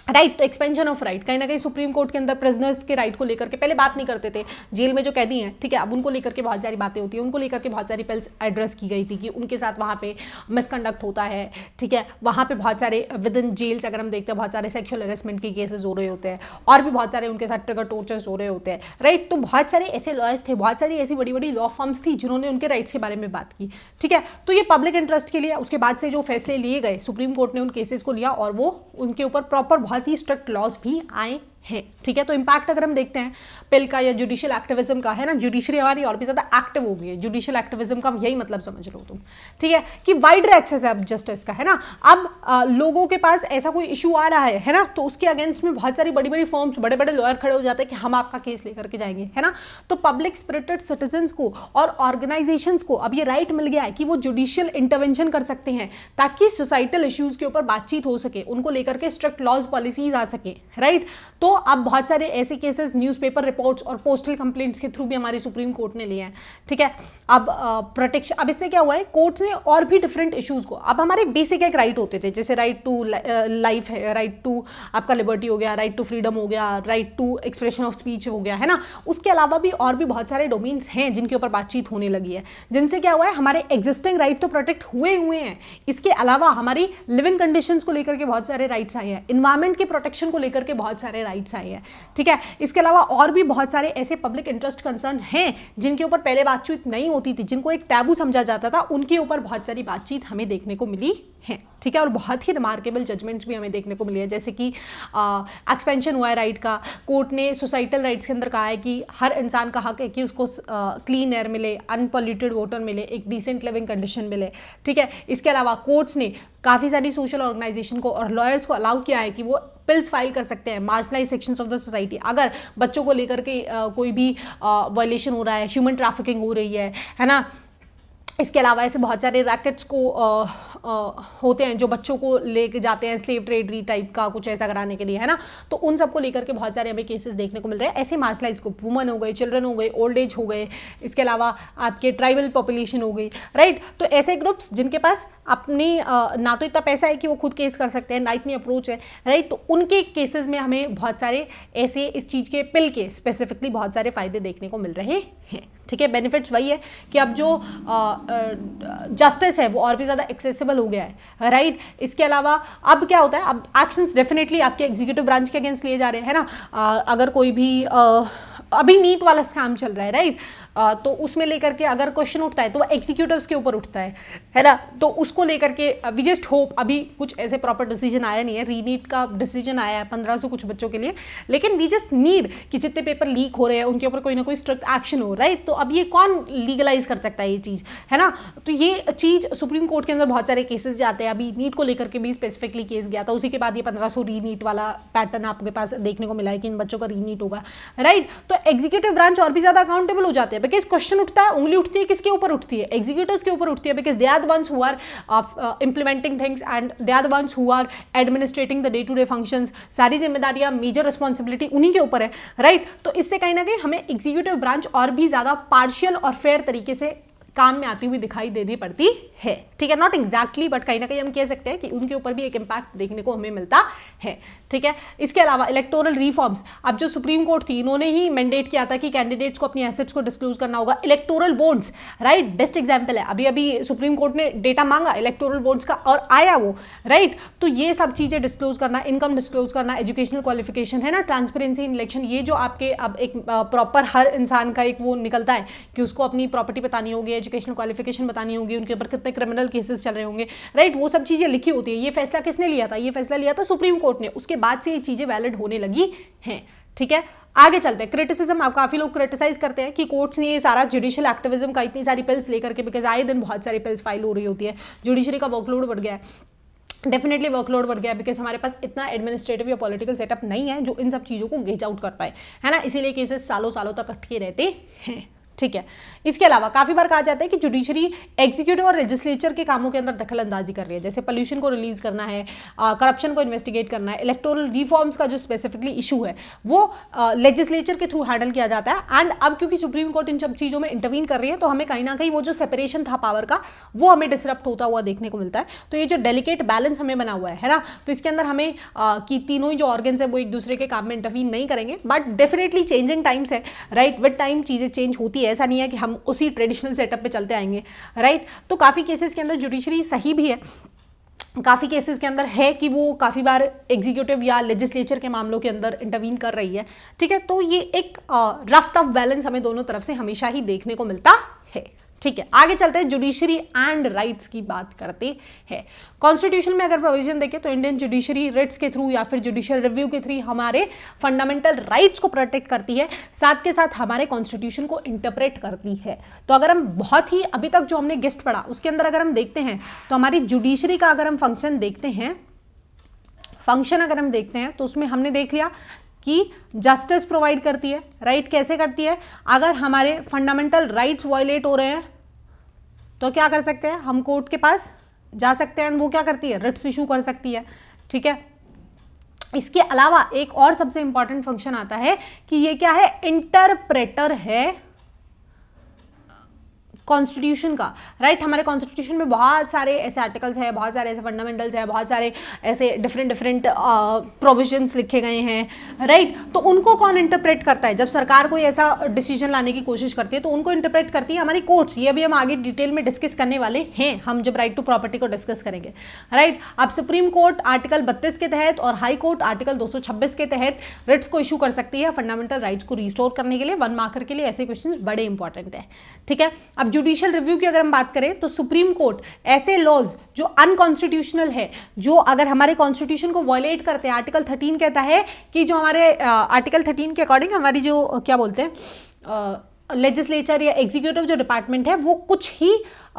[SPEAKER 1] राइट एक्सपेंशन ऑफ़ राइट कहीं ना कहीं सुप्रीम कोर्ट के अंदर प्रिजनर्स के राइट को लेकर के पहले बात नहीं करते थे। जेल में जो कैदी हैं, ठीक है, अब उनको लेकर के बहुत सारी बातें होती हैं। उनको लेकर के बहुत सारी पेल्स एड्रेस की गई थी कि उनके साथ वहाँ पे मिसकंडक्ट होता है, ठीक है। वहाँ पे बहुत सारे विद इन जेल्स अगर हम देखते हैं, बहुत सारे सेक्शुअल हरेसमेंट के केसेस हो रहे होते हैं और भी बहुत सारे उनके साथ ट्रिगर टोर्चर्स हो रहे होते हैं। राइट तो बहुत सारे ऐसे लॉयर्स थे, बहुत सारी ऐसी बड़ी बड़ी लॉ फॉर्म्स थी जिन्होंने उनके राइट्स के बारे में बात की, ठीक है। तो ये पब्लिक इंटरेस्ट के लिए, उसके बाद से जो फैसले लिए गए सुप्रीम कोर्ट ने उन केसेस को लिया और वो उनके ऊपर प्रॉपर बहुत ही स्ट्रिक्ट लॉज भी आए हैं। ठीक है तो इम्पैक्ट अगर हम देखते हैं पिल का या जुडिशियल एक्टिविज्म का है ना? जुडिशरी हमारी और भी ज़्यादा एक्टिव हो गई है। जुडिशियल एक्टिविज्म का यही मतलब समझ लो तुम। ठीक है कि वाइडर एक्सेस है अब जस्टिस का है ना? अब आ, लोगों के पास ऐसा कोई इशू आ रहा है है ना? तो उसके अगेंस्ट में बहुत सारी बड़ी बड़ी फॉर्म्स बड़े बड़े लॉयर खड़े हो जाते हैं कि हम आपका केस लेकर के जाएँगे है ना? तो पब्लिक स्पिरिटेड सिटीजन को और ऑर्गेनाइजेशन को अब ये राइट मिल गया है कि वो जुडिशियल इंटरवेंशन कर सकते हैं ताकि सोसाइटल इश्यूज़ के ऊपर बातचीत हो सके उनको लेकर के स्ट्रिक्ट लॉज पॉलिसीज़ आ सके राइट तो अब बहुत सारे ऐसे केसेस न्यूज़पेपर रिपोर्ट्स और पोस्टल कंप्लेंट्स के थ्रू भी हमारी सुप्रीम कोर्ट ने लिए हैं, ठीक है? अब प्रोटेक्शन अब इससे क्या हुआ है? कोर्ट्स ने और भी डिफरेंट इश्यूज़ को, अब हमारे बेसिक एक राइट होते थे, जैसे राइट टू लाइफ है राइट टू आपका लिबर्टी हो गया राइट टू फ्रीडम हो गया right to expression of speech हो गया, है ना? उसके अलावा भी और भी बहुत सारे डोमेन्स हैं जिनके ऊपर बातचीत होने लगी है। जिनसे क्या हुआ है? हमारे एग्जिस्टिंग राइट तो प्रोटेक्ट हुए हुए हैं। इसके अलावा हमारी लिविंग कंडीशंस को लेकर के बहुत सारे राइट्स आए हैं। इन्वायरमेंट के प्रोटेक्शन को लेकर के बहुत सारे राइट्स आए हैं। ठीक है? इसके अलावा और भी बहुत सारे ऐसे पब्लिक इंटरेस्ट कंसर्न हैं, जिनके ऊपर पहले बातचीत नहीं होती थी, जिनको एक टैबू समझा जाता था, उनके ऊपर बहुत सारी बातचीत हमें देखने को मिली है। ठीक है? और बहुत ही रिमार्केबल जजमेंट्स भी हमें देखने को मिली है, जैसे कि एक्सपेंशन हुआ है राइट का। कोर्ट ने सोसाइटल राइट्स के अंदर कहा है कि हर इंसान का हक है कि उसको क्लीन एयर मिले अनपोल्यूटेड वाटर मिले, एक डिसेंट लिविंग कंडीशन मिले। ठीक है? इसके अलावा कोर्ट्स ने काफ़ी सारी सोशल ऑर्गेनाइजेशन को और लॉयर्स को अलाउ किया है कि वो पिल्स फ़ाइल कर सकते हैं marginalised sections of the society अगर बच्चों को लेकर के कोई भी वायलेशन हो रहा है ह्यूमन ट्रैफिकिंग हो रही है है ना? इसके अलावा ऐसे बहुत सारे रैकेट्स को आ, आ, होते हैं जो बच्चों को लेके जाते हैं स्लेव ट्रेडरी टाइप का कुछ ऐसा कराने के लिए है ना? तो उन सबको लेकर के बहुत सारे हमें केसेस देखने को मिल रहे हैं। ऐसे मार्शलाइज ग्रुप वुमन हो गए चिल्ड्रन हो गए ओल्ड एज हो गए इसके अलावा आपके ट्राइबल पॉपुलेशन हो गई राइट तो ऐसे ग्रुप्स जिनके पास अपनी ना तो इतना पैसा है कि वो खुद केस कर सकते हैं ना इतनी अप्रोच है राइट तो उनके केसेस में हमें बहुत सारे ऐसे इस चीज़ के पिल के स्पेसिफिकली बहुत सारे फ़ायदे देखने को मिल रहे हैं ठीक है? बेनिफिट्स वही है कि अब जो जस्टिस है वो और भी ज़्यादा एक्सेसिबल हो गया है राइट इसके अलावा अब क्या होता है अब एक्शंस डेफिनेटली आपके एग्जीक्यूटिव ब्रांच के अगेंस्ट लिए जा रहे हैं ना? आ, अगर कोई भी आ, अभी नीट वाला स्कैम चल रहा है राइट तो उसमें लेकर के अगर क्वेश्चन उठता है तो वो एग्जीक्यूटिव्स के ऊपर उठता है है ना? तो उसको लेकर के वी जस्ट होप अभी कुछ ऐसे प्रॉपर डिसीज़न आया नहीं है रीनीट का डिसीज़न आया है पंद्रह सौ कुछ बच्चों के लिए, लेकिन वी जस्ट नीड कि जितने पेपर लीक हो रहे हैं, उनके ऊपर कोई ना कोई स्ट्रिक्ट एक्शन हो राइट तो अब ये कौन लीगलाइज कर सकता है ये चीज़, है ना? तो ये चीज़ सुप्रीम कोर्ट के अंदर बहुत सारे केसेस जाते हैं, अभी नीट को लेकर के भी स्पेसिफिकली केस गया था, उसी के बाद ये पंद्रह सौ री नीट वाला पैटर्न आपके पास देखने को मिला है कि इन बच्चों का री नीट होगा राइट तो एग्जीक्यूटिव ब्रांच और भी ज़्यादा अकाउंटेबल हो जाते हैं बिकॉज़ क्वेश्चन उठता है, उंगली उठती है, किसके ऊपर उठती है? एग्जीक्यूटिव के ऊपर उठती है because they are ones who are implementing things and they are ones who are administrating the day to day function सारी जिम्मेदारियाँ मेजर रिस्पॉन्सिबिलिटी उन्हीं के ऊपर है राइट right? तो इससे कहीं ना कहीं हमें एग्जीक्यूटिव ब्रांच और भी ज़्यादा पार्शियल और फेयर तरीके से काम में आती हुई दिखाई देनी पड़ती है। ठीक है नॉट एग्जैक्टली बट कहीं ना कहीं हम कह सकते हैं कि उनके ऊपर भी एक इम्पैक्ट देखने को हमें मिलता है, ठीक है? इसके अलावा इलेक्टोरल रिफॉर्म्स अब जो सुप्रीम कोर्ट थी, इन्होंने ही मैंडेट किया था कि कैंडिडेट्स को अपनी एसेट्स को डिस्क्लोज करना होगा। Electoral bonds right best example है। अभी अभी सुप्रीम कोर्ट ने डेटा मांगा इलेक्टोरल बॉन्ड्स का, और आया वो राइट तो ये सब चीज़ें डिस्क्लोज करना इनकम डिस्क्लोज करना एजुकेशनल क्वालिफिकेशन है ना? ट्रांसपेरेंसी इन इलेक्शन ये जो आपके अब एक प्रॉपर हर इंसान का एक वो निकलता है कि उसको अपनी प्रॉपर्टी बतानी होगी एजुकेशनल क्वालिफिकेशन बतानी होगी, उनके ऊपर कितने क्रिमिनल केसेस चल रहे होंगे। राइट वो सब चीज़ें लिखी होती है। ये फैसला किसने लिया था? ये फैसला लिया था सुप्रीम कोर्ट ने। उसके बाद से ये चीज़ें वैलिड होने लगी हैं। ठीक है? आगे चलते हैं। क्रिटिसिज्म आप काफ़ी लोग क्रिटिसाइज करते हैं कि कोर्ट्स ने ये सारा जुडिशियल एक्टिविज्म का इतनी सारी पिल्स लेकर के बिकॉज़ आए दिन बहुत सारी पिल्स फ़ाइल हो रही होती है। जुडिशरी का वर्कलोड बढ़ गया है। डेफिनेटली वर्कलोड बढ़ गया बिकॉज़ हमारे पास इतना एडमिनिस्ट्रेटिव या पॉलिटिकल सेटअप नहीं है, जो इन सब चीज़ों को गेज आउट कर पाए। है ना? इसीलिए केसेस सालों सालों तक अटके रहते हैं। ठीक है। इसके अलावा काफ़ी बार कहा जाता है कि जुडिशरी एग्जीक्यूटिव और लेजिस्लेचर के कामों के अंदर दखल अंदाजी कर रही है। जैसे पोल्यूशन को रिलीज़ करना है करप्शन को इन्वेस्टिगेट करना है इलेक्टोरल रिफॉर्म्स का जो स्पेसिफिकली इशू है, वो लेजिस्लेचर के थ्रू हैंडल किया जाता है। एंड अब क्योंकि सुप्रीम कोर्ट इन सब चीज़ों में इंटरवीन कर रही है तो हमें कहीं ना कहीं वो जो सेपरेशन था पावर का, वो हमें डिसरप्ट होता हुआ देखने को मिलता है। तो ये जो डेलीकेट बैलेंस हमें बना हुआ है है ना? तो इसके अंदर हमें कि तीनों ही जो ऑर्गन्स है, वो एक दूसरे के काम में इंटरवीन नहीं करेंगे। बट डेफिनेटली चेंजिंग टाइम्स है राइट विद टाइम चीज़ें चेंज होती है ऐसा नहीं है कि हम उसी ट्रेडिशनल सेटअप पे चलते आएँगे राइट तो काफ़ी केसेस के अंदर जुडिशरी सही भी है। काफ़ी केसेस के अंदर है कि वो काफ़ी बार एग्जीक्यूटिव या लेजिस्लेचर के मामलों के अंदर इंटरवीन कर रही है, ठीक है? तो ये एक रफ टफ बैलेंस हमें दोनों तरफ़ से हमेशा ही देखने को मिलता ठीक है, आगे चलते हैं जुडिशरी एंड राइट्स की बात करते हैं। कॉन्स्टिट्यूशन में अगर प्रोविज़न देखें तो इंडियन जुडिशरी रिट्स के थ्रू या फिर जुडिशियल रिव्यू के थ्रू हमारे फंडामेंटल राइट्स को प्रोटेक्ट करती है, साथ के साथ हमारे कॉन्स्टिट्यूशन को इंटरप्रेट करती है। तो अगर हम बहुत ही अभी तक जो हमने गेस्ट पढ़ा, उसके अंदर अगर हम देखते हैं तो हमारी जुडिशरी का अगर हम फ़ंक्शन देखते हैं फ़ंक्शन अगर हम देखते हैं तो उसमें हमने देख लिया कि जस्टिस प्रोवाइड करती है राइट right? कैसे करती है? अगर हमारे फंडामेंटल राइट्स वायलेट हो रहे हैं तो क्या कर सकते हैं? हम कोर्ट के पास जा सकते हैं वो क्या करती है? रिट्स इशू कर सकती है, ठीक है? इसके अलावा एक और सबसे इंपॉर्टेंट फ़ंक्शन आता है कि ये क्या है? इंटरप्रेटर है। कॉन्स्टिट्यूशन का राइट right? हमारे कॉन्स्टिट्यूशन में बहुत सारे ऐसे आर्टिकल्स हैं, बहुत सारे ऐसे फंडामेंटल्स हैं, बहुत सारे ऐसे डिफरेंट डिफरेंट प्रोविजंस लिखे गए हैं राइट right? तो उनको कौन इंटरप्रेट करता है जब सरकार कोई ऐसा डिसीज़न लाने की कोशिश करती है तो उनको इंटरप्रेट करती है हमारी कोर्ट्स ये भी हम आगे डिटेल में डिस्कस करने वाले हैं हम जब राइट टू प्रॉपर्टी को डिस्कस करेंगे राइट right? अब सुप्रीम कोर्ट आर्टिकल बत्तीस के तहत और हाई कोर्ट आर्टिकल दो सौ छब्बीस के तहत रिट्स को इशू कर सकती है फंडामेंटल राइट्स को रिस्टोर करने के लिए वन मार्कर के लिए ऐसे क्वेश्चन बड़े इंपॉर्टेंट है ठीक है अब जुडिशियल रिव्यू की अगर हम बात करें तो सुप्रीम कोर्ट ऐसे लॉज जो अनकॉन्स्टिट्यूशनल है, जो अगर हमारे कॉन्स्टिट्यूशन को वॉयलेट करते हैं आर्टिकल थर्टीन कहता है कि जो हमारे आर्टिकल थर्टीन के अकॉर्डिंग हमारी जो क्या बोलते हैं लेजिस्लेचर या एग्जीक्यूटिव जो डिपार्टमेंट है, वो कुछ ही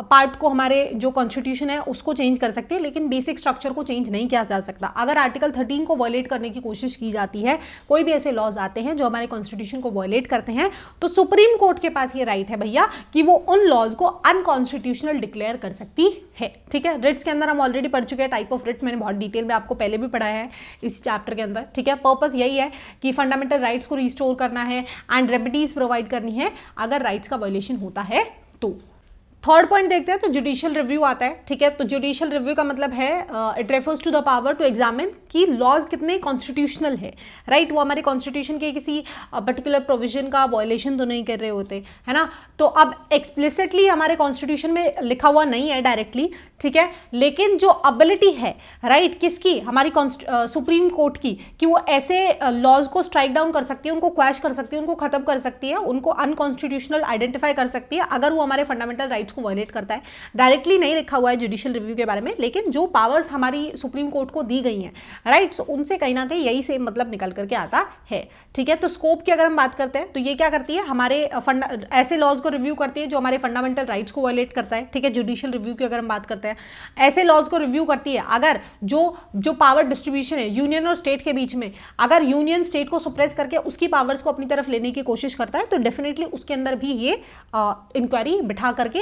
[SPEAKER 1] पार्ट को हमारे जो कॉन्स्टिट्यूशन है, उसको चेंज कर सकते हैं, लेकिन बेसिक स्ट्रक्चर को चेंज नहीं किया जा सकता। अगर आर्टिकल 13 को वॉयलेट करने की कोशिश की जाती है, कोई भी ऐसे लॉज आते हैं जो हमारे कॉन्स्टिट्यूशन को वॉयलेट करते हैं तो सुप्रीम कोर्ट के पास ये राइट है भैया कि वो उन लॉज को अनकॉन्स्टिट्यूशनल डिक्लेयर कर सकती है। ठीक है? रिट्स के अंदर हम ऑलरेडी पढ़ चुके हैं टाइप ऑफ़ रिट मैंने बहुत डिटेल में आपको पहले भी पढ़ाया है इस चैप्टर के अंदर। ठीक है? पर्पज यही है कि फंडामेंटल राइट्स को रिस्टोर करना है एंड रेमेडीज प्रोवाइड करनी है, अगर राइट्स का वॉयलेशन होता है तो। थर्ड पॉइंट देखते हैं तो जुडिशियल रिव्यू आता है ठीक है? तो जुडिशियल रिव्यू का मतलब है it refers to the power to examine कि लॉज कितने कॉन्स्टिट्यूशनल है राइट right? वो हमारे कॉन्स्टिट्यूशन के किसी पर्टिकुलर uh, प्रोविज़न का वॉयलेशन तो नहीं कर रहे होते है ना? तो अब एक्सप्लिसिटली हमारे कॉन्स्टिट्यूशन में लिखा हुआ नहीं है डायरेक्टली ठीक है? लेकिन जो अबिलिटी है राइट right, किसकी? हमारी सुप्रीम कोर्ट uh, की कि वो ऐसे लॉज uh, को स्ट्राइक डाउन कर सकती है उनको क्वैश कर सकती है उनको खत्म कर सकती है उनको अनकॉन्स्टिट्यूशनल आइडेंटिफाई कर सकती है अगर वो हमारे फंडामेंटल राइट्स को वायलेट करता है। डायरेक्टली नहीं लिखा हुआ है जुडिशियल रिव्यू के बारे में, लेकिन जो पावर्स हमारी सुप्रीम कोर्ट को दी गई हैं राइट सो उनसे कहीं ना कहीं यही से मतलब निकल करके आता है, ठीक है? तो स्कोप की अगर हम बात करते हैं तो ये क्या करती है? हमारे ऐसे लॉज को रिव्यू करती है जो हमारे फंडामेंटल राइट्स को वायलेट करता है, ठीक है? जुडिशियल रिव्यू की अगर हम बात करते हैं, ऐसे लॉज को रिव्यू करती है, अगर जो जो पावर डिस्ट्रीब्यूशन है यूनियन और स्टेट के बीच में, अगर यूनियन स्टेट को सुप्रेस करके उसकी पावर्स को अपनी तरफ़ लेने की कोशिश करता है तो डेफिनेटली उसके अंदर भी ये इंक्वायरी बिठा करके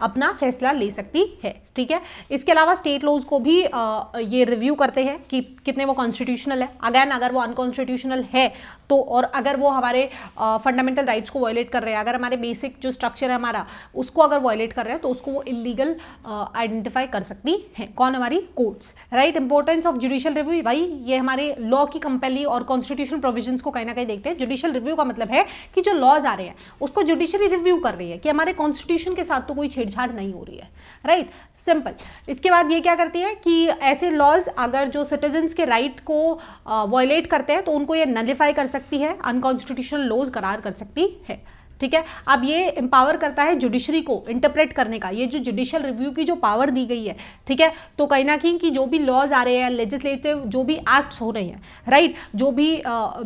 [SPEAKER 1] अपना फैसला ले सकती है ठीक है? इसके अलावा स्टेट लॉज को भी आ, ये रिव्यू करते हैं कि कितने वो कॉन्स्टिट्यूशनल है। अगैन अगर वो अनकॉन्स्टिट्यूशनल है तो और अगर वो हमारे फंडामेंटल राइट्स को वायलेट कर रहे हैं अगर हमारे बेसिक जो स्ट्रक्चर है हमारा उसको अगर वायलेट कर रहे हैं तो उसको वो इलीगल आइडेंटिफाई कर सकती है। कौन हमारी? Courts right importance of judicial review भाई ये हमारे लॉ की कंपेली और कॉन्स्टिट्यूशन प्रोविजंस को कहीं ना कहीं देखते हैं। जुडिशियल रिव्यू का मतलब है कि जो लॉज आ रहे हैं उसको जुडिशरी रिव्यू कर रही है कि हमारे कॉन्स्टिट्यूशन के साथ तो कोई छेड़छाड़ नहीं हो रही है राइट सिंपल इसके बाद ये क्या करती है कि ऐसे लॉज अगर जो सिटीजन्स के राइट को वायलेट करते हैं तो उनको ये नलिफाई कर सकती है अनकॉन्स्टिट्यूशनल लॉज करार कर सकती है ठीक है? अब ये एम्पावर करता है जुडिशरी को इंटरप्रेट करने का ये जो जुडिशियल रिव्यू की जो पावर दी गई है ठीक है? तो कहीं ना कहीं कि जो भी लॉज आ रहे हैं लेजिस्लेटिव जो भी एक्ट्स हो रहे हैं राइट जो भी आ,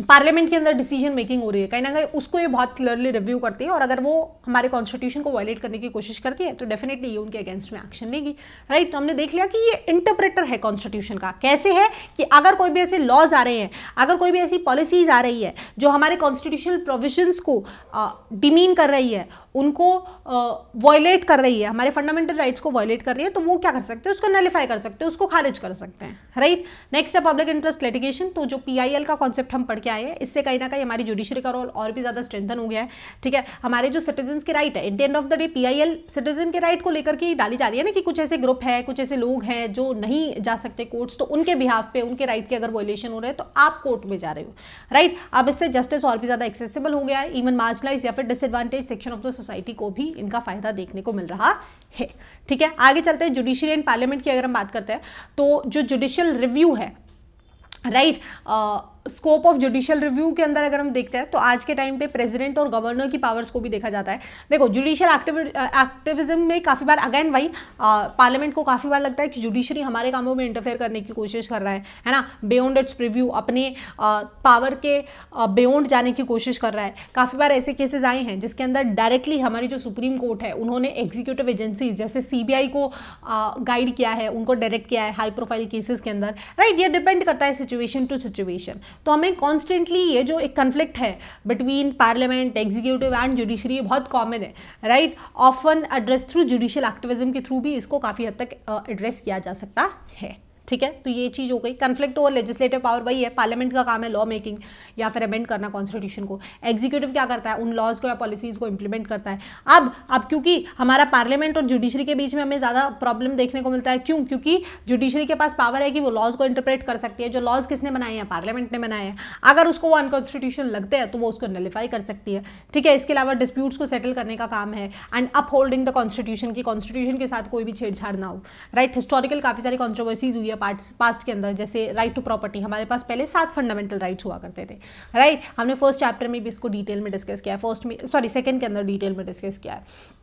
[SPEAKER 1] पार्लियामेंट के अंदर डिसीज़न मेकिंग हो रही है। कहीं ना कहीं उसको ये बहुत क्लियरली रिव्यू करती है और अगर वो हमारे कॉन्स्टिट्यूशन को वायलेट करने की कोशिश करती है तो डेफिनेटली ये उनके अगेंस्ट में एक्शन लेगी। राइट तो हमने देख लिया कि ये इंटरप्रेटर है कॉन्स्टिट्यूशन का। कैसे है कि अगर कोई भी ऐसे लॉज आ रहे हैं, अगर कोई भी ऐसी पॉलिसीज़ आ रही है, जो हमारे कॉन्स्टिट्यूशनल प्रोविजंस को डिमीन कर रही है, उनको वॉयलेट कर रही है, हमारे फंडामेंटल राइट्स को वॉयलेट कर रही है तो वो क्या कर सकते हैं? उसको नलीफाई कर सकते हैं, उसको खारिज कर सकते हैं। राइट नेक्स्ट है पब्लिक इंटरेस्ट लिटिगेशन तो जो पी का कॉन्सेप्ट हम पढ़ के आए हैं इससे कहीं ना कहीं हमारी जुडिशरी का रोल और भी ज़्यादा स्ट्रेंथन हो गया है ठीक है? हमारे जो सिटीजन के राइट है at the end of the day P citizen के राइट को लेकर के डाली जा रही है ना कि कुछ ऐसे ग्रुप है कुछ ऐसे लोग हैं जो नहीं जा सकते कोर्ट्स तो उनके बिहाफ पे उनके राइट के अगर वॉयलेशन हो रहे हैं तो आप कोर्ट में जा रहे हो राइट अब इससे जस्टिस और भी ज़्यादा एक्सेसिबल हो गया है इवन मार्जलाइज या फिर disadvantage section of the society को भी इनका फ़ायदा देखने को मिल रहा है ठीक है? आगे चलते हैं जुडिशियल एंड पार्लियामेंट की अगर हम बात करते हैं तो जो जुडिशियल रिव्यू है right right, scope of judicial review के अंदर अगर हम देखते हैं तो आज के टाइम पे प्रेसिडेंट और गवर्नर की पावर्स को भी देखा जाता है। देखो जुडिशियल एक्टिविज्म में काफ़ी बार अगेन भाई पार्लियामेंट को काफ़ी बार लगता है कि जुडिशरी हमारे कामों में इंटरफेयर करने की कोशिश कर रहा है है ना? बियॉन्ड इट्स रिव्यू अपने पावर के बियॉन्ड जाने की कोशिश कर रहा है। काफ़ी बार ऐसे केसेज आए हैं, जिसके अंदर डायरेक्टली हमारी जो सुप्रीम कोर्ट है, उन्होंने एग्जीक्यूटिव एजेंसीज जैसे सीबीआई को गाइड किया है, उनको डायरेक्ट किया है हाई प्रोफ़ाइल केसेज के अंदर। राइट ये डिपेंड करता है सिचुएशन टू सिचुएशन तो हमें कॉन्स्टेंटली ये जो एक कन्फ्लिक्ट है between parliament executive and judiciary ये बहुत कॉमन है right often address through judicial activism के थ्रू भी इसको काफ़ी हद तक एड्रेस किया जा सकता है। ठीक है? तो ये चीज़ हो गई। कन्फ्लिक्ट ओवर लेजिस्लेटिव पावर वही है। पार्लियामेंट का काम है लॉ मेकिंग या फिर अमेंड करना कॉन्स्टिट्यूशन को। एग्जीक्यूटिव क्या करता है? उन लॉज को या पॉलिसीज़ को इंप्लीमेंट करता है। अब अब क्योंकि हमारा पार्लियामेंट और जुडिशरी के बीच में हमें ज़्यादा प्रॉब्लम देखने को मिलता है। क्यों? क्योंकि जुडिशरी के पास पावर है कि वो लॉज को इंटरप्रेट कर सकती है। जो लॉज किसने बनाए हैं? पार्लियामेंट ने बनाए हैं। अगर उसको वो अनकॉन्स्टिट्यूशन लगते हैं तो वो उसको नलीफाई कर सकती है। ठीक है? इसके अलावा डिस्प्यूट्स को सेटल करने का काम है। And upholding the constitution की कॉन्स्टिट्यूशन के साथ कोई भी छेड़छाड़ ना हो। राइट हिस्टोरिकल काफ़ी सारी कॉन्ट्रोवर्सीज हुई है। पास्ट के अंदर, जैसे राइट टू प्रॉपर्टी हमारे पास पहले सात फंडामेंटल राइट्स हुआ करते थे राइट right? हमने फ़र्स्ट चैप्टर में भी इसको डिटेल में डिस्कस किया है फ़र्स्ट में सॉरी सेकंड के अंदर डिटेल में डिस्कस किया है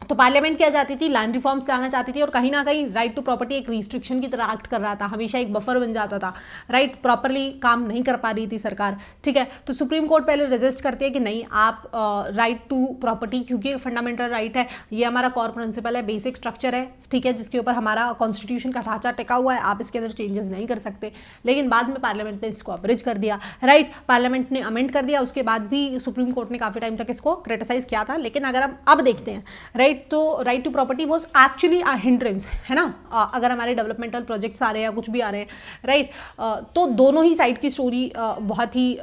[SPEAKER 1] तो पार्लियामेंट क्या चाहती थी? लैंड रिफॉर्म्स लाना चाहती थी और कहीं ना कहीं राइट टू प्रॉपर्टी एक रिस्ट्रिक्शन की तरह एक्ट कर रहा था हमेशा एक बफर बन जाता था। राइट right, प्रॉपरली काम नहीं कर पा रही थी सरकार ठीक है? तो सुप्रीम कोर्ट पहले रजिस्ट करती है कि नहीं आप राइट टू प्रॉपर्टी क्योंकि फंडामेंटल राइट right है ये हमारा कॉर प्रिंसिपल है बेसिक स्ट्रक्चर है ठीक है? जिसके ऊपर हमारा कॉन्स्टिट्यूशन का ढांचा टिका हुआ है आप इसके अंदर चेंजेस नहीं कर सकते। लेकिन बाद में पार्लियामेंट ने इसको अब्रिज कर दिया। राइट right, पार्लियामेंट ने अमेंड कर दिया उसके बाद भी सुप्रीम कोर्ट ने काफ़ी टाइम तक इसको क्रिटिसाइज किया था। लेकिन अगर हम अब देखते हैं राइट तो right to property was actually a hindrance है ना? अगर हमारे डेवलपमेंटल प्रोजेक्ट्स आ रहे हैं या कुछ भी आ रहे हैं राइट तो दोनों ही साइड की स्टोरी बहुत ही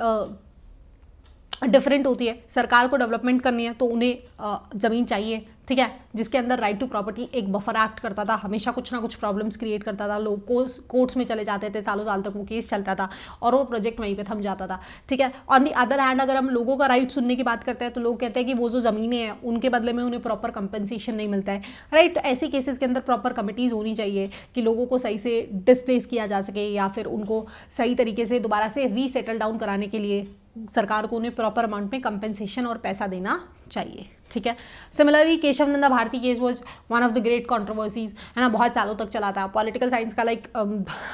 [SPEAKER 1] डिफरेंट होती है। सरकार को डेवलपमेंट करनी है तो उन्हें ज़मीन चाहिए ठीक है, जिसके अंदर राइट टू प्रॉपर्टी एक बफर एक्ट करता था, हमेशा कुछ ना कुछ प्रॉब्लम्स क्रिएट करता था, लोग कोर्ट्स में चले जाते थे, सालों साल तक वो केस चलता था, और वो प्रोजेक्ट वहीं पे थम जाता था, ठीक है? ऑन दी अदर हैंड अगर हम लोगों का राइट सुनने की बात करते हैं तो लोग कहते हैं कि वो जो ज़मीनें हैं, उनके बदले में उन्हें प्रॉपर कंपनसेशन नहीं मिलता है राइट तो ऐसे केसेस के अंदर प्रॉपर कमिटीज़ होनी चाहिए कि लोगों को सही से डिस्प्लेस किया जा सके, या फिर उनको सही तरीके से दोबारा से रीसेटल डाउन कराने के लिए सरकार को उन्हें प्रॉपर अमाउंट में कंपेंसेशन और पैसा देना चाहिए। ठीक है? Similarly Kesavananda Bharati case was one of the great controversies है ना? बहुत सालों तक चला था। पॉलिटिकल साइंस का लाइक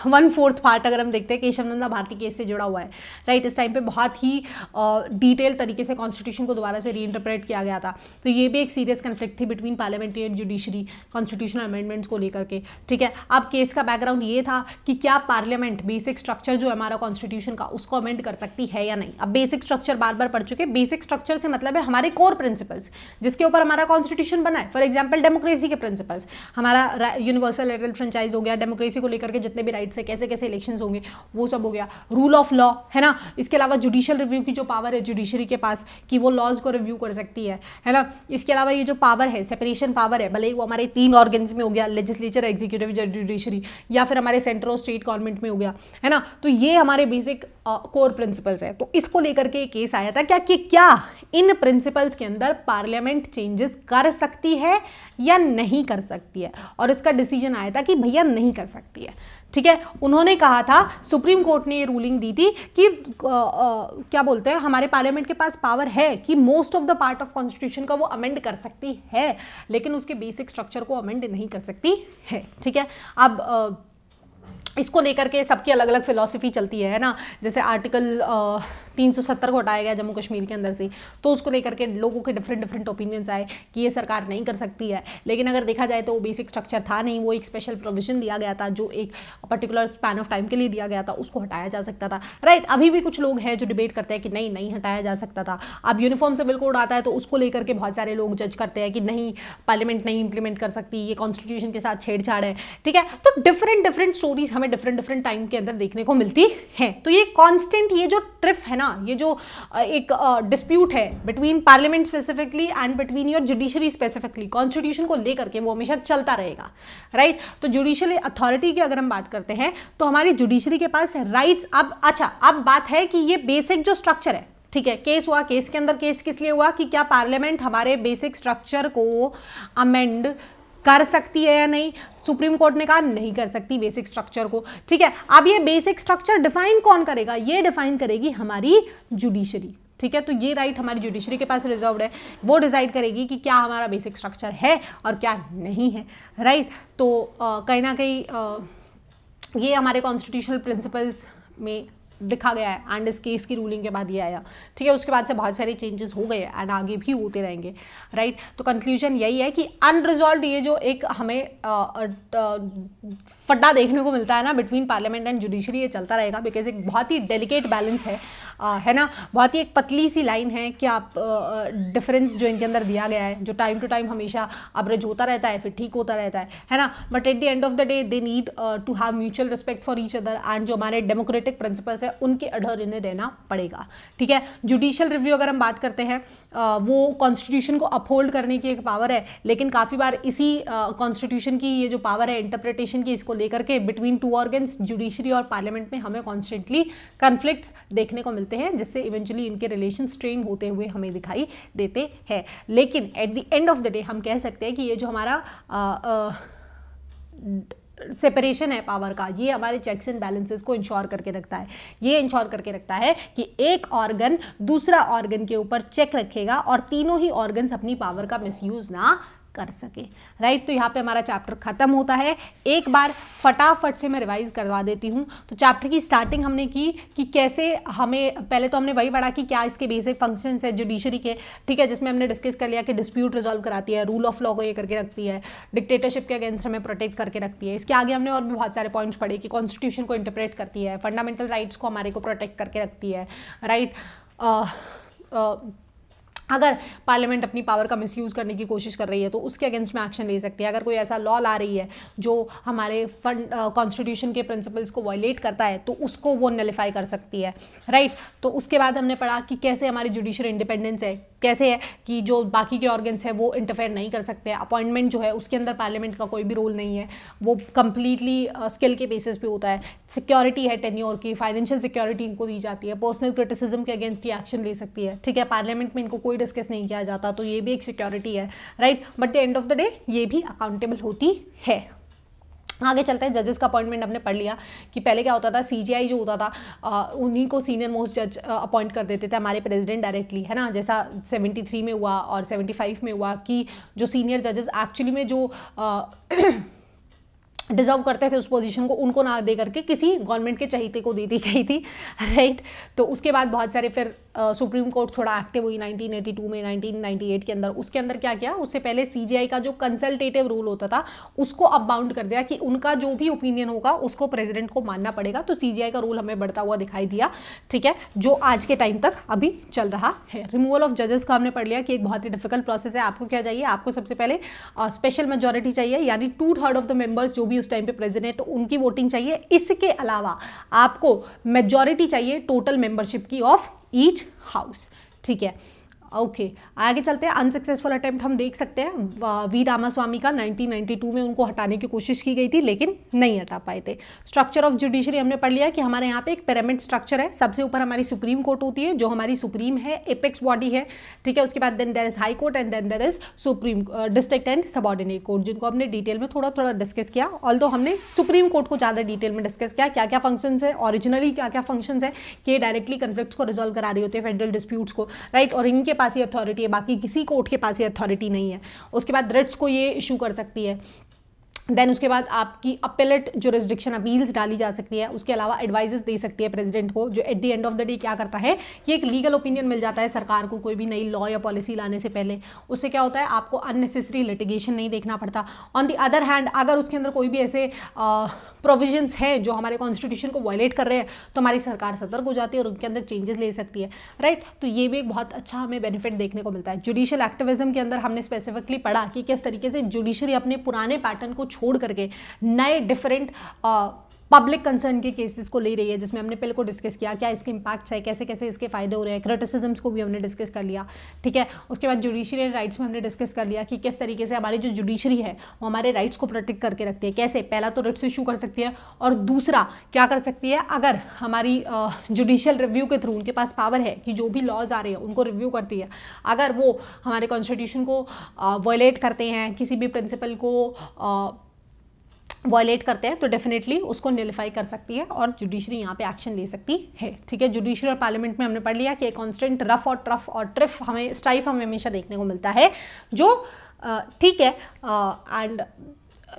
[SPEAKER 1] वन फोर्थ पार्ट अगर हम देखते हैं केशव नंदा भारती केस से जुड़ा हुआ है। राइट? इस टाइम पे बहुत ही डिटेल uh, तरीके से कॉन्स्टिट्यूशन को दोबारा से री इंटरप्रेट किया गया था। तो ये भी एक सीरियस कन्फ्लिक्ट थी between parliamentary and judiciary constitutional amendments को लेकर के। ठीक है? अब केस का बैकग्राउंड ये था कि क्या पार्लियामेंट बेसिक स्ट्रक्चर जो हमारा कॉन्स्टिट्यूशन का उसको अमेंड कर सकती है या नहीं? अब बेसिक स्ट्रक्चर बार बार पढ़ चुके बेसिक स्ट्रक्चर से मतलब है हमारे कोर प्रिंसिपल्स जिसके ऊपर हमारा कॉन्स्टिट्यूशन बना है। फॉर एग्ज़ाम्पल डेमोक्रेसी के प्रिंसिपल्स हमारा यूनिवर्सल एडल्ट फ्रेंचाइज हो गया डेमोक्रेसी को लेकर के जितने भी राइट्स है, कैसे कैसे इलेक्शन होंगे, वो सब हो गया। रूल ऑफ़ लॉ है ना? इसके अलावा जुडिशियल रिव्यू की जो पावर है जुडिशरी के पास, कि वो लॉज को रिव्यू कर सकती है है ना? इसके अलावा ये जो पावर है सेपरेशन पावर है, भले ही वो हमारे तीन ऑर्गन्स में हो गया लेजिस्लेचर एग्जीक्यूटिव जुडिशरी या फिर हमारे सेंट्रल और स्टेट गवर्नमेंट में हो गया, है ना? तो ये हमारे बेसिक कोर प्रिंसिपल्स है। तो इसको लेकर के केस आया था, क्या, कि क्या इन प्रिंसिपल्स के अंदर पार्लियामेंट चेंजेस कर सकती है या नहीं कर सकती है। और इसका डिसीज़न आया था कि भैया नहीं कर सकती है। ठीक है? उन्होंने कहा था सुप्रीम कोर्ट ने ये रूलिंग दी थी कि आ, आ, क्या बोलते हैं हमारे पार्लियामेंट के पास पावर है कि most of the part of constitution का वो अमेंड कर सकती है लेकिन उसके बेसिक स्ट्रक्चर को अमेंड नहीं कर सकती है। ठीक है? अब आ, इसको लेकर के सबकी अलग अलग फिलोसफी चलती है ना? जैसे आर्टिकल तीन सौ सत्तर को हटाया गया जम्मू कश्मीर के अंदर से। तो उसको लेकर के लोगों के डिफरेंट डिफरेंट ओपिनियंस आए कि ये सरकार नहीं कर सकती है। लेकिन अगर देखा जाए तो वो बेसिक स्ट्रक्चर था नहीं, वो एक स्पेशल प्रोविज़न दिया गया था, जो एक पर्टिकुलर स्पैन ऑफ़ टाइम के लिए दिया गया था, उसको हटाया जा सकता था। राइट अभी भी कुछ लोग हैं जो डिबेट करते हैं कि नहीं नहीं हटाया जा सकता था। अब यूनिफॉर्म सिविल कोड आता है तो उसको लेकर के बहुत सारे लोग जज करते हैं कि नहीं पार्लियामेंट नहीं इंप्लीमेंट कर सकती, ये कॉन्स्टिट्यूशन के साथ छेड़छाड़ है। ठीक है? तो डिफरेंट डिफरेंट स्टोरीज हमें डिफरेंट डिफरेंट टाइम के अंदर देखने को मिलती है। तो ये कॉन्स्टेंट ये जो ट्रिप है ना ये जो एक डिस्प्यूट है between parliament specifically and between your judiciary specifically constitution को लेकर के वो हमेशा चलता रहेगा राइट तो जुडिशियल अथॉरिटी की अगर हम बात करते हैं तो हमारी जुडिशरी के पास राइट्स अब अच्छा अब बात है कि ये बेसिक जो स्ट्रक्चर है, ठीक है केस हुआ केस के अंदर केस किस लिए हुआ कि क्या पार्लियामेंट हमारे बेसिक स्ट्रक्चर को अमेंड कर सकती है या नहीं? सुप्रीम कोर्ट ने कहा, नहीं कर सकती बेसिक स्ट्रक्चर को। ठीक है, अब ये बेसिक स्ट्रक्चर डिफाइन कौन करेगा? ये डिफाइन करेगी हमारी जुडिशरी ठीक है तो ये राइट हमारी जुडिशरी के पास रिज़र्व है। वो डिसाइड करेगी कि क्या हमारा बेसिक स्ट्रक्चर है और क्या नहीं है। राइट तो कहीं ना कहीं ये हमारे कॉन्स्टिट्यूशनल प्रिंसिपल्स में लिखा गया है एंड इस केस की रूलिंग के बाद ये आया ठीक है, उसके बाद से बहुत सारे चेंजेस हो गए एंड आगे भी होते रहेंगे राइट right? तो कंक्लूजन यही है कि अनरिजॉल्व ये जो एक हमें फड्डा देखने को मिलता है ना बिटवीन पार्लियामेंट एंड जुडिशरी ये चलता रहेगा बिकॉज़ एक बहुत ही डेलिकेट बैलेंस है है ना? बहुत ही एक पतली सी लाइन है कि आप डिफरेंस जो इनके अंदर दिया गया है, जो टाइम टू टाइम हमेशा अब्रज होता रहता है, फिर ठीक होता रहता है है ना? But at the end of the day they need to have mutual respect for each other and जो हमारे डेमोक्रेटिक प्रिंसिपल्स है, उनके अडर इन्हें रहना पड़ेगा। ठीक है? जुडिशियल रिव्यू अगर हम बात करते हैं वो कॉन्स्टिट्यूशन को अपहोल्ड करने की एक पावर है, लेकिन काफ़ी बार इसी कॉन्स्टिट्यूशन की ये जो पावर है इंटरप्रिटेशन की इसको लेकर के बिटवीन टू ऑर्गन्स जुडिशरी और पार्लियामेंट में हमें कॉन्स्टेंटली कन्फ्लिक्ट्स देखने को मिलते हैं, जिससे इवेंचुअली इनके रिलेशन स्ट्रेन होते हुए हमें दिखाई देते हैं। लेकिन at the end of the day हम कह सकते हैं कि ये जो हमारा सेपरेशन है पावर का, ये हमारे चेक्स एंड बैलेंसेस को इंश्योर करके रखता है। ये इंश्योर करके रखता है कि एक ऑर्गन दूसरा ऑर्गन के ऊपर चेक रखेगा और तीनों ही ऑर्गन्स अपनी पावर का मिसयूज ना कर सके। राइट तो यहाँ पे हमारा चैप्टर खत्म होता है। एक बार फटाफट से मैं रिवाइज करवा देती हूँ। तो चैप्टर की स्टार्टिंग हमने की कि कैसे हमें, पहले तो हमने वही पढ़ा कि क्या इसके बेसिक फ़ंक्शन है जुडिशरी के, ठीक है, जिसमें हमने डिस्कस कर लिया कि डिस्प्यूट रिजॉल्व कराती है रूल ऑफ़ लॉ को ये करके रखती है डिक्टेटरशिप के अगेंस्ट हमें प्रोटेक्ट करके रखती है। इसके आगे हमने और भी बहुत सारे पॉइंट्स पढ़े कि कॉन्स्टिट्यूशन को इंटरप्रेट करती है फंडामेंटल राइट्स को हमारे को प्रोटेक्ट करके रखती है। राइट अगर पार्लियामेंट अपनी पावर का मिसयूज़ करने की कोशिश कर रही है तो उसके अगेंस्ट में एक्शन ले सकती है। अगर कोई ऐसा लॉ ला रही है, जो हमारे फंड कॉन्स्टिट्यूशन के प्रिंसिपल्स को वायलेट करता है तो उसको वो नलीफाई कर सकती है राइट right? तो उसके बाद हमने पढ़ा कि कैसे हमारी जुडिशल इंडिपेंडेंस है, कैसे है कि जो बाकी के ऑर्गन्स है, वो इंटरफेयर नहीं कर सकते। अपॉइंटमेंट जो है, उसके अंदर पार्लियामेंट का कोई भी रोल नहीं है। वो कंप्लीटली स्किल के बेसिस पे होता है। सिक्योरिटी है टेन्योर की फाइनेंशियल सिक्योरिटी इनको दी जाती है। पर्सनल क्रिटिसिज्म के अगेंस्ट ये एक्शन ले सकती है। ठीक है पार्लियामेंट में इनको कोई डिस्कस नहीं किया जाता तो ये भी एक सिक्योरिटी है right but the end of the day ये भी अकाउंटेबल होती है। आगे चलते हैं जजेस का अपॉइंटमेंट हमने पढ़ लिया कि पहले क्या होता था सीजीआई जो होता था उन्हीं को सीनियर मोस्ट जज अपॉइंट कर देते थे हमारे प्रेसिडेंट डायरेक्टली है ना? जैसा 73 में हुआ और 75 में हुआ कि जो सीनियर जजेस एक्चुअली में जो डिजर्व करते थे उस पोजीशन को, उनको ना दे करके किसी गवर्नमेंट के चहीते को दे दी गई थी राइट तो उसके बाद बहुत सारे फिर सुप्रीम कोर्ट थोड़ा एक्टिव हुई 1982 में 1998 के अंदर। उसके अंदर क्या किया? उससे पहले सीजीआई का जो कंसल्टेटिव रूल होता था, उसको अब बाउंड कर दिया कि उनका जो भी ओपिनियन होगा, उसको प्रेसिडेंट को मानना पड़ेगा। तो सीजीआई का रूल हमें बढ़ता हुआ दिखाई दिया, ठीक है? जो आज के टाइम तक अभी चल रहा है। रिमूवल ऑफ़ जजेस का हमने पढ़ लिया कि एक बहुत ही डिफ़िकल्ट प्रोसेस है। आपको क्या चाहिए? आपको सबसे पहले स्पेशल मेजोरिटी चाहिए, यानी two third of the members जो भी उस टाइम पे प्रेसिडेंट तो उनकी वोटिंग चाहिए। इसके अलावा आपको मेजोरिटी चाहिए टोटल मेंबरशिप की ऑफ़ ईच हाउस ठीक है? Okay okay. आगे चलते हैं। अनसक्सेसफुल अटेम्प्ट हम देख सकते हैं। वी रामास्वामी का 1992 में उनको हटाने की कोशिश की गई थी, लेकिन नहीं हटा पाए थे। स्ट्रक्चर ऑफ़ जुडिशरी हमने पढ़ लिया कि हमारे यहाँ पे एक पिरामिड स्ट्रक्चर है। सबसे ऊपर हमारी सुप्रीम कोर्ट होती है, जो हमारी सुप्रीम है एपेक्स बॉडी है। ठीक है, उसके बाद then there is high court and then there is supreme district and subordinate court जिनको हमने डिटेल में थोड़ा थोड़ा डिस्कस किया। ऑल हमने सुप्रीम कोर्ट को ज़्यादा डिटेल में डिस्कस किया क्या क्या फ़ंक्शन है ऑरिजिनली क्या क्या फ़ंक्शन है, कि डायरेक्टली कन्फ्लिक्ट को रिजोल्व करा रही होती है फेडरल डिस्प्यूट्स को। राइट और इनके पास ही अथॉरिटी है, बाकी किसी कोर्ट के पास ही अथॉरिटी नहीं है। उसके बाद रिट्स को ये इशू कर सकती है। देन उसके बाद आपकी अपेलेट जो रेस्ट्रिक्शन अपील्स डाली जा सकती है, उसके अलावा एडवाइजेस दे सकती है प्रेसिडेंट को, जो at the end of the day क्या करता है कि एक लीगल ओपिनियन मिल जाता है सरकार को कोई भी नई लॉ या पॉलिसी लाने से पहले। उससे क्या होता है, आपको अननेसेसरी लिटिगेशन नहीं देखना पड़ता। ऑन द अदर हैंड अगर उसके अंदर कोई भी ऐसे प्रोविजंस हैं जो हमारे कॉन्स्टिट्यूशन को वायलेट कर रहे हैं तो हमारी सरकार सतर्क हो जाती है और उनके अंदर चेंजेस ले सकती है। Right right? तो ये भी एक बहुत अच्छा हमें बेनिफिट देखने को मिलता है। जुडिशियल एक्टिविज्म के अंदर हमने स्पेसिफिकली पढ़ा कि किस तरीके से जुडिशरी अपने पुराने पैटर्न को छोड़ करके नए डिफरेंट पब्लिक कंसर्न के केसेस को ले रही है, जिसमें हमने पहले को डिस्कस किया, क्या इसके इम्पैक्ट्स है, कैसे कैसे इसके फ़ायदे हो रहे हैं क्रिटिसिजम्स को भी हमने डिस्कस कर लिया, ठीक है? उसके बाद जुडिशरी राइट्स में हमने डिस्कस कर लिया कि किस तरीके से हमारी जो जुडिशरी है, वो हमारे राइट्स को प्रोटेक्ट करके रखती है, कैसे? पहला तो रिट्स इशू कर सकती है, और दूसरा, क्या कर सकती है? अगर हमारी जुडिशियल रिव्यू के थ्रू उनके पास पावर है कि जो भी लॉज आ रहे हैं, उनको रिव्यू करती है, अगर वो हमारे कॉन्स्टिट्यूशन को वायलेट करते हैं, किसी भी प्रिंसिपल को वायलेट करते हैं तो डेफिनेटली उसको निलिफाई कर सकती है और जुडिशरी यहाँ पे एक्शन ले सकती है। ठीक है? जुडिशरी और पार्लियामेंट में हमने पढ़ लिया कि कॉन्स्टेंट रफ और ट्रफ और ट्रिफ हमें स्ट्राइफ हमें हमेशा देखने को मिलता है, जो ठीक है एंड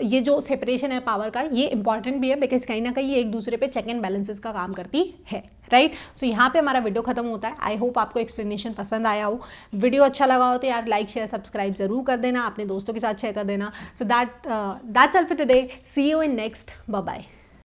[SPEAKER 1] ये जो सेपरेशन है पावर का ये इंपॉर्टेंट भी है बिकॉज़ कहीं ना कहीं ये एक दूसरे पे चेक एंड बैलेंसेस का काम करती है राइट सो so, यहाँ पे हमारा वीडियो खत्म होता है। आई होप आपको एक्सप्लेनेशन पसंद आया हो। वीडियो अच्छा लगा हो तो यार लाइक शेयर सब्सक्राइब ज़रूर कर देना अपने दोस्तों के साथ शेयर कर देना। So that that's all for today see you in next bye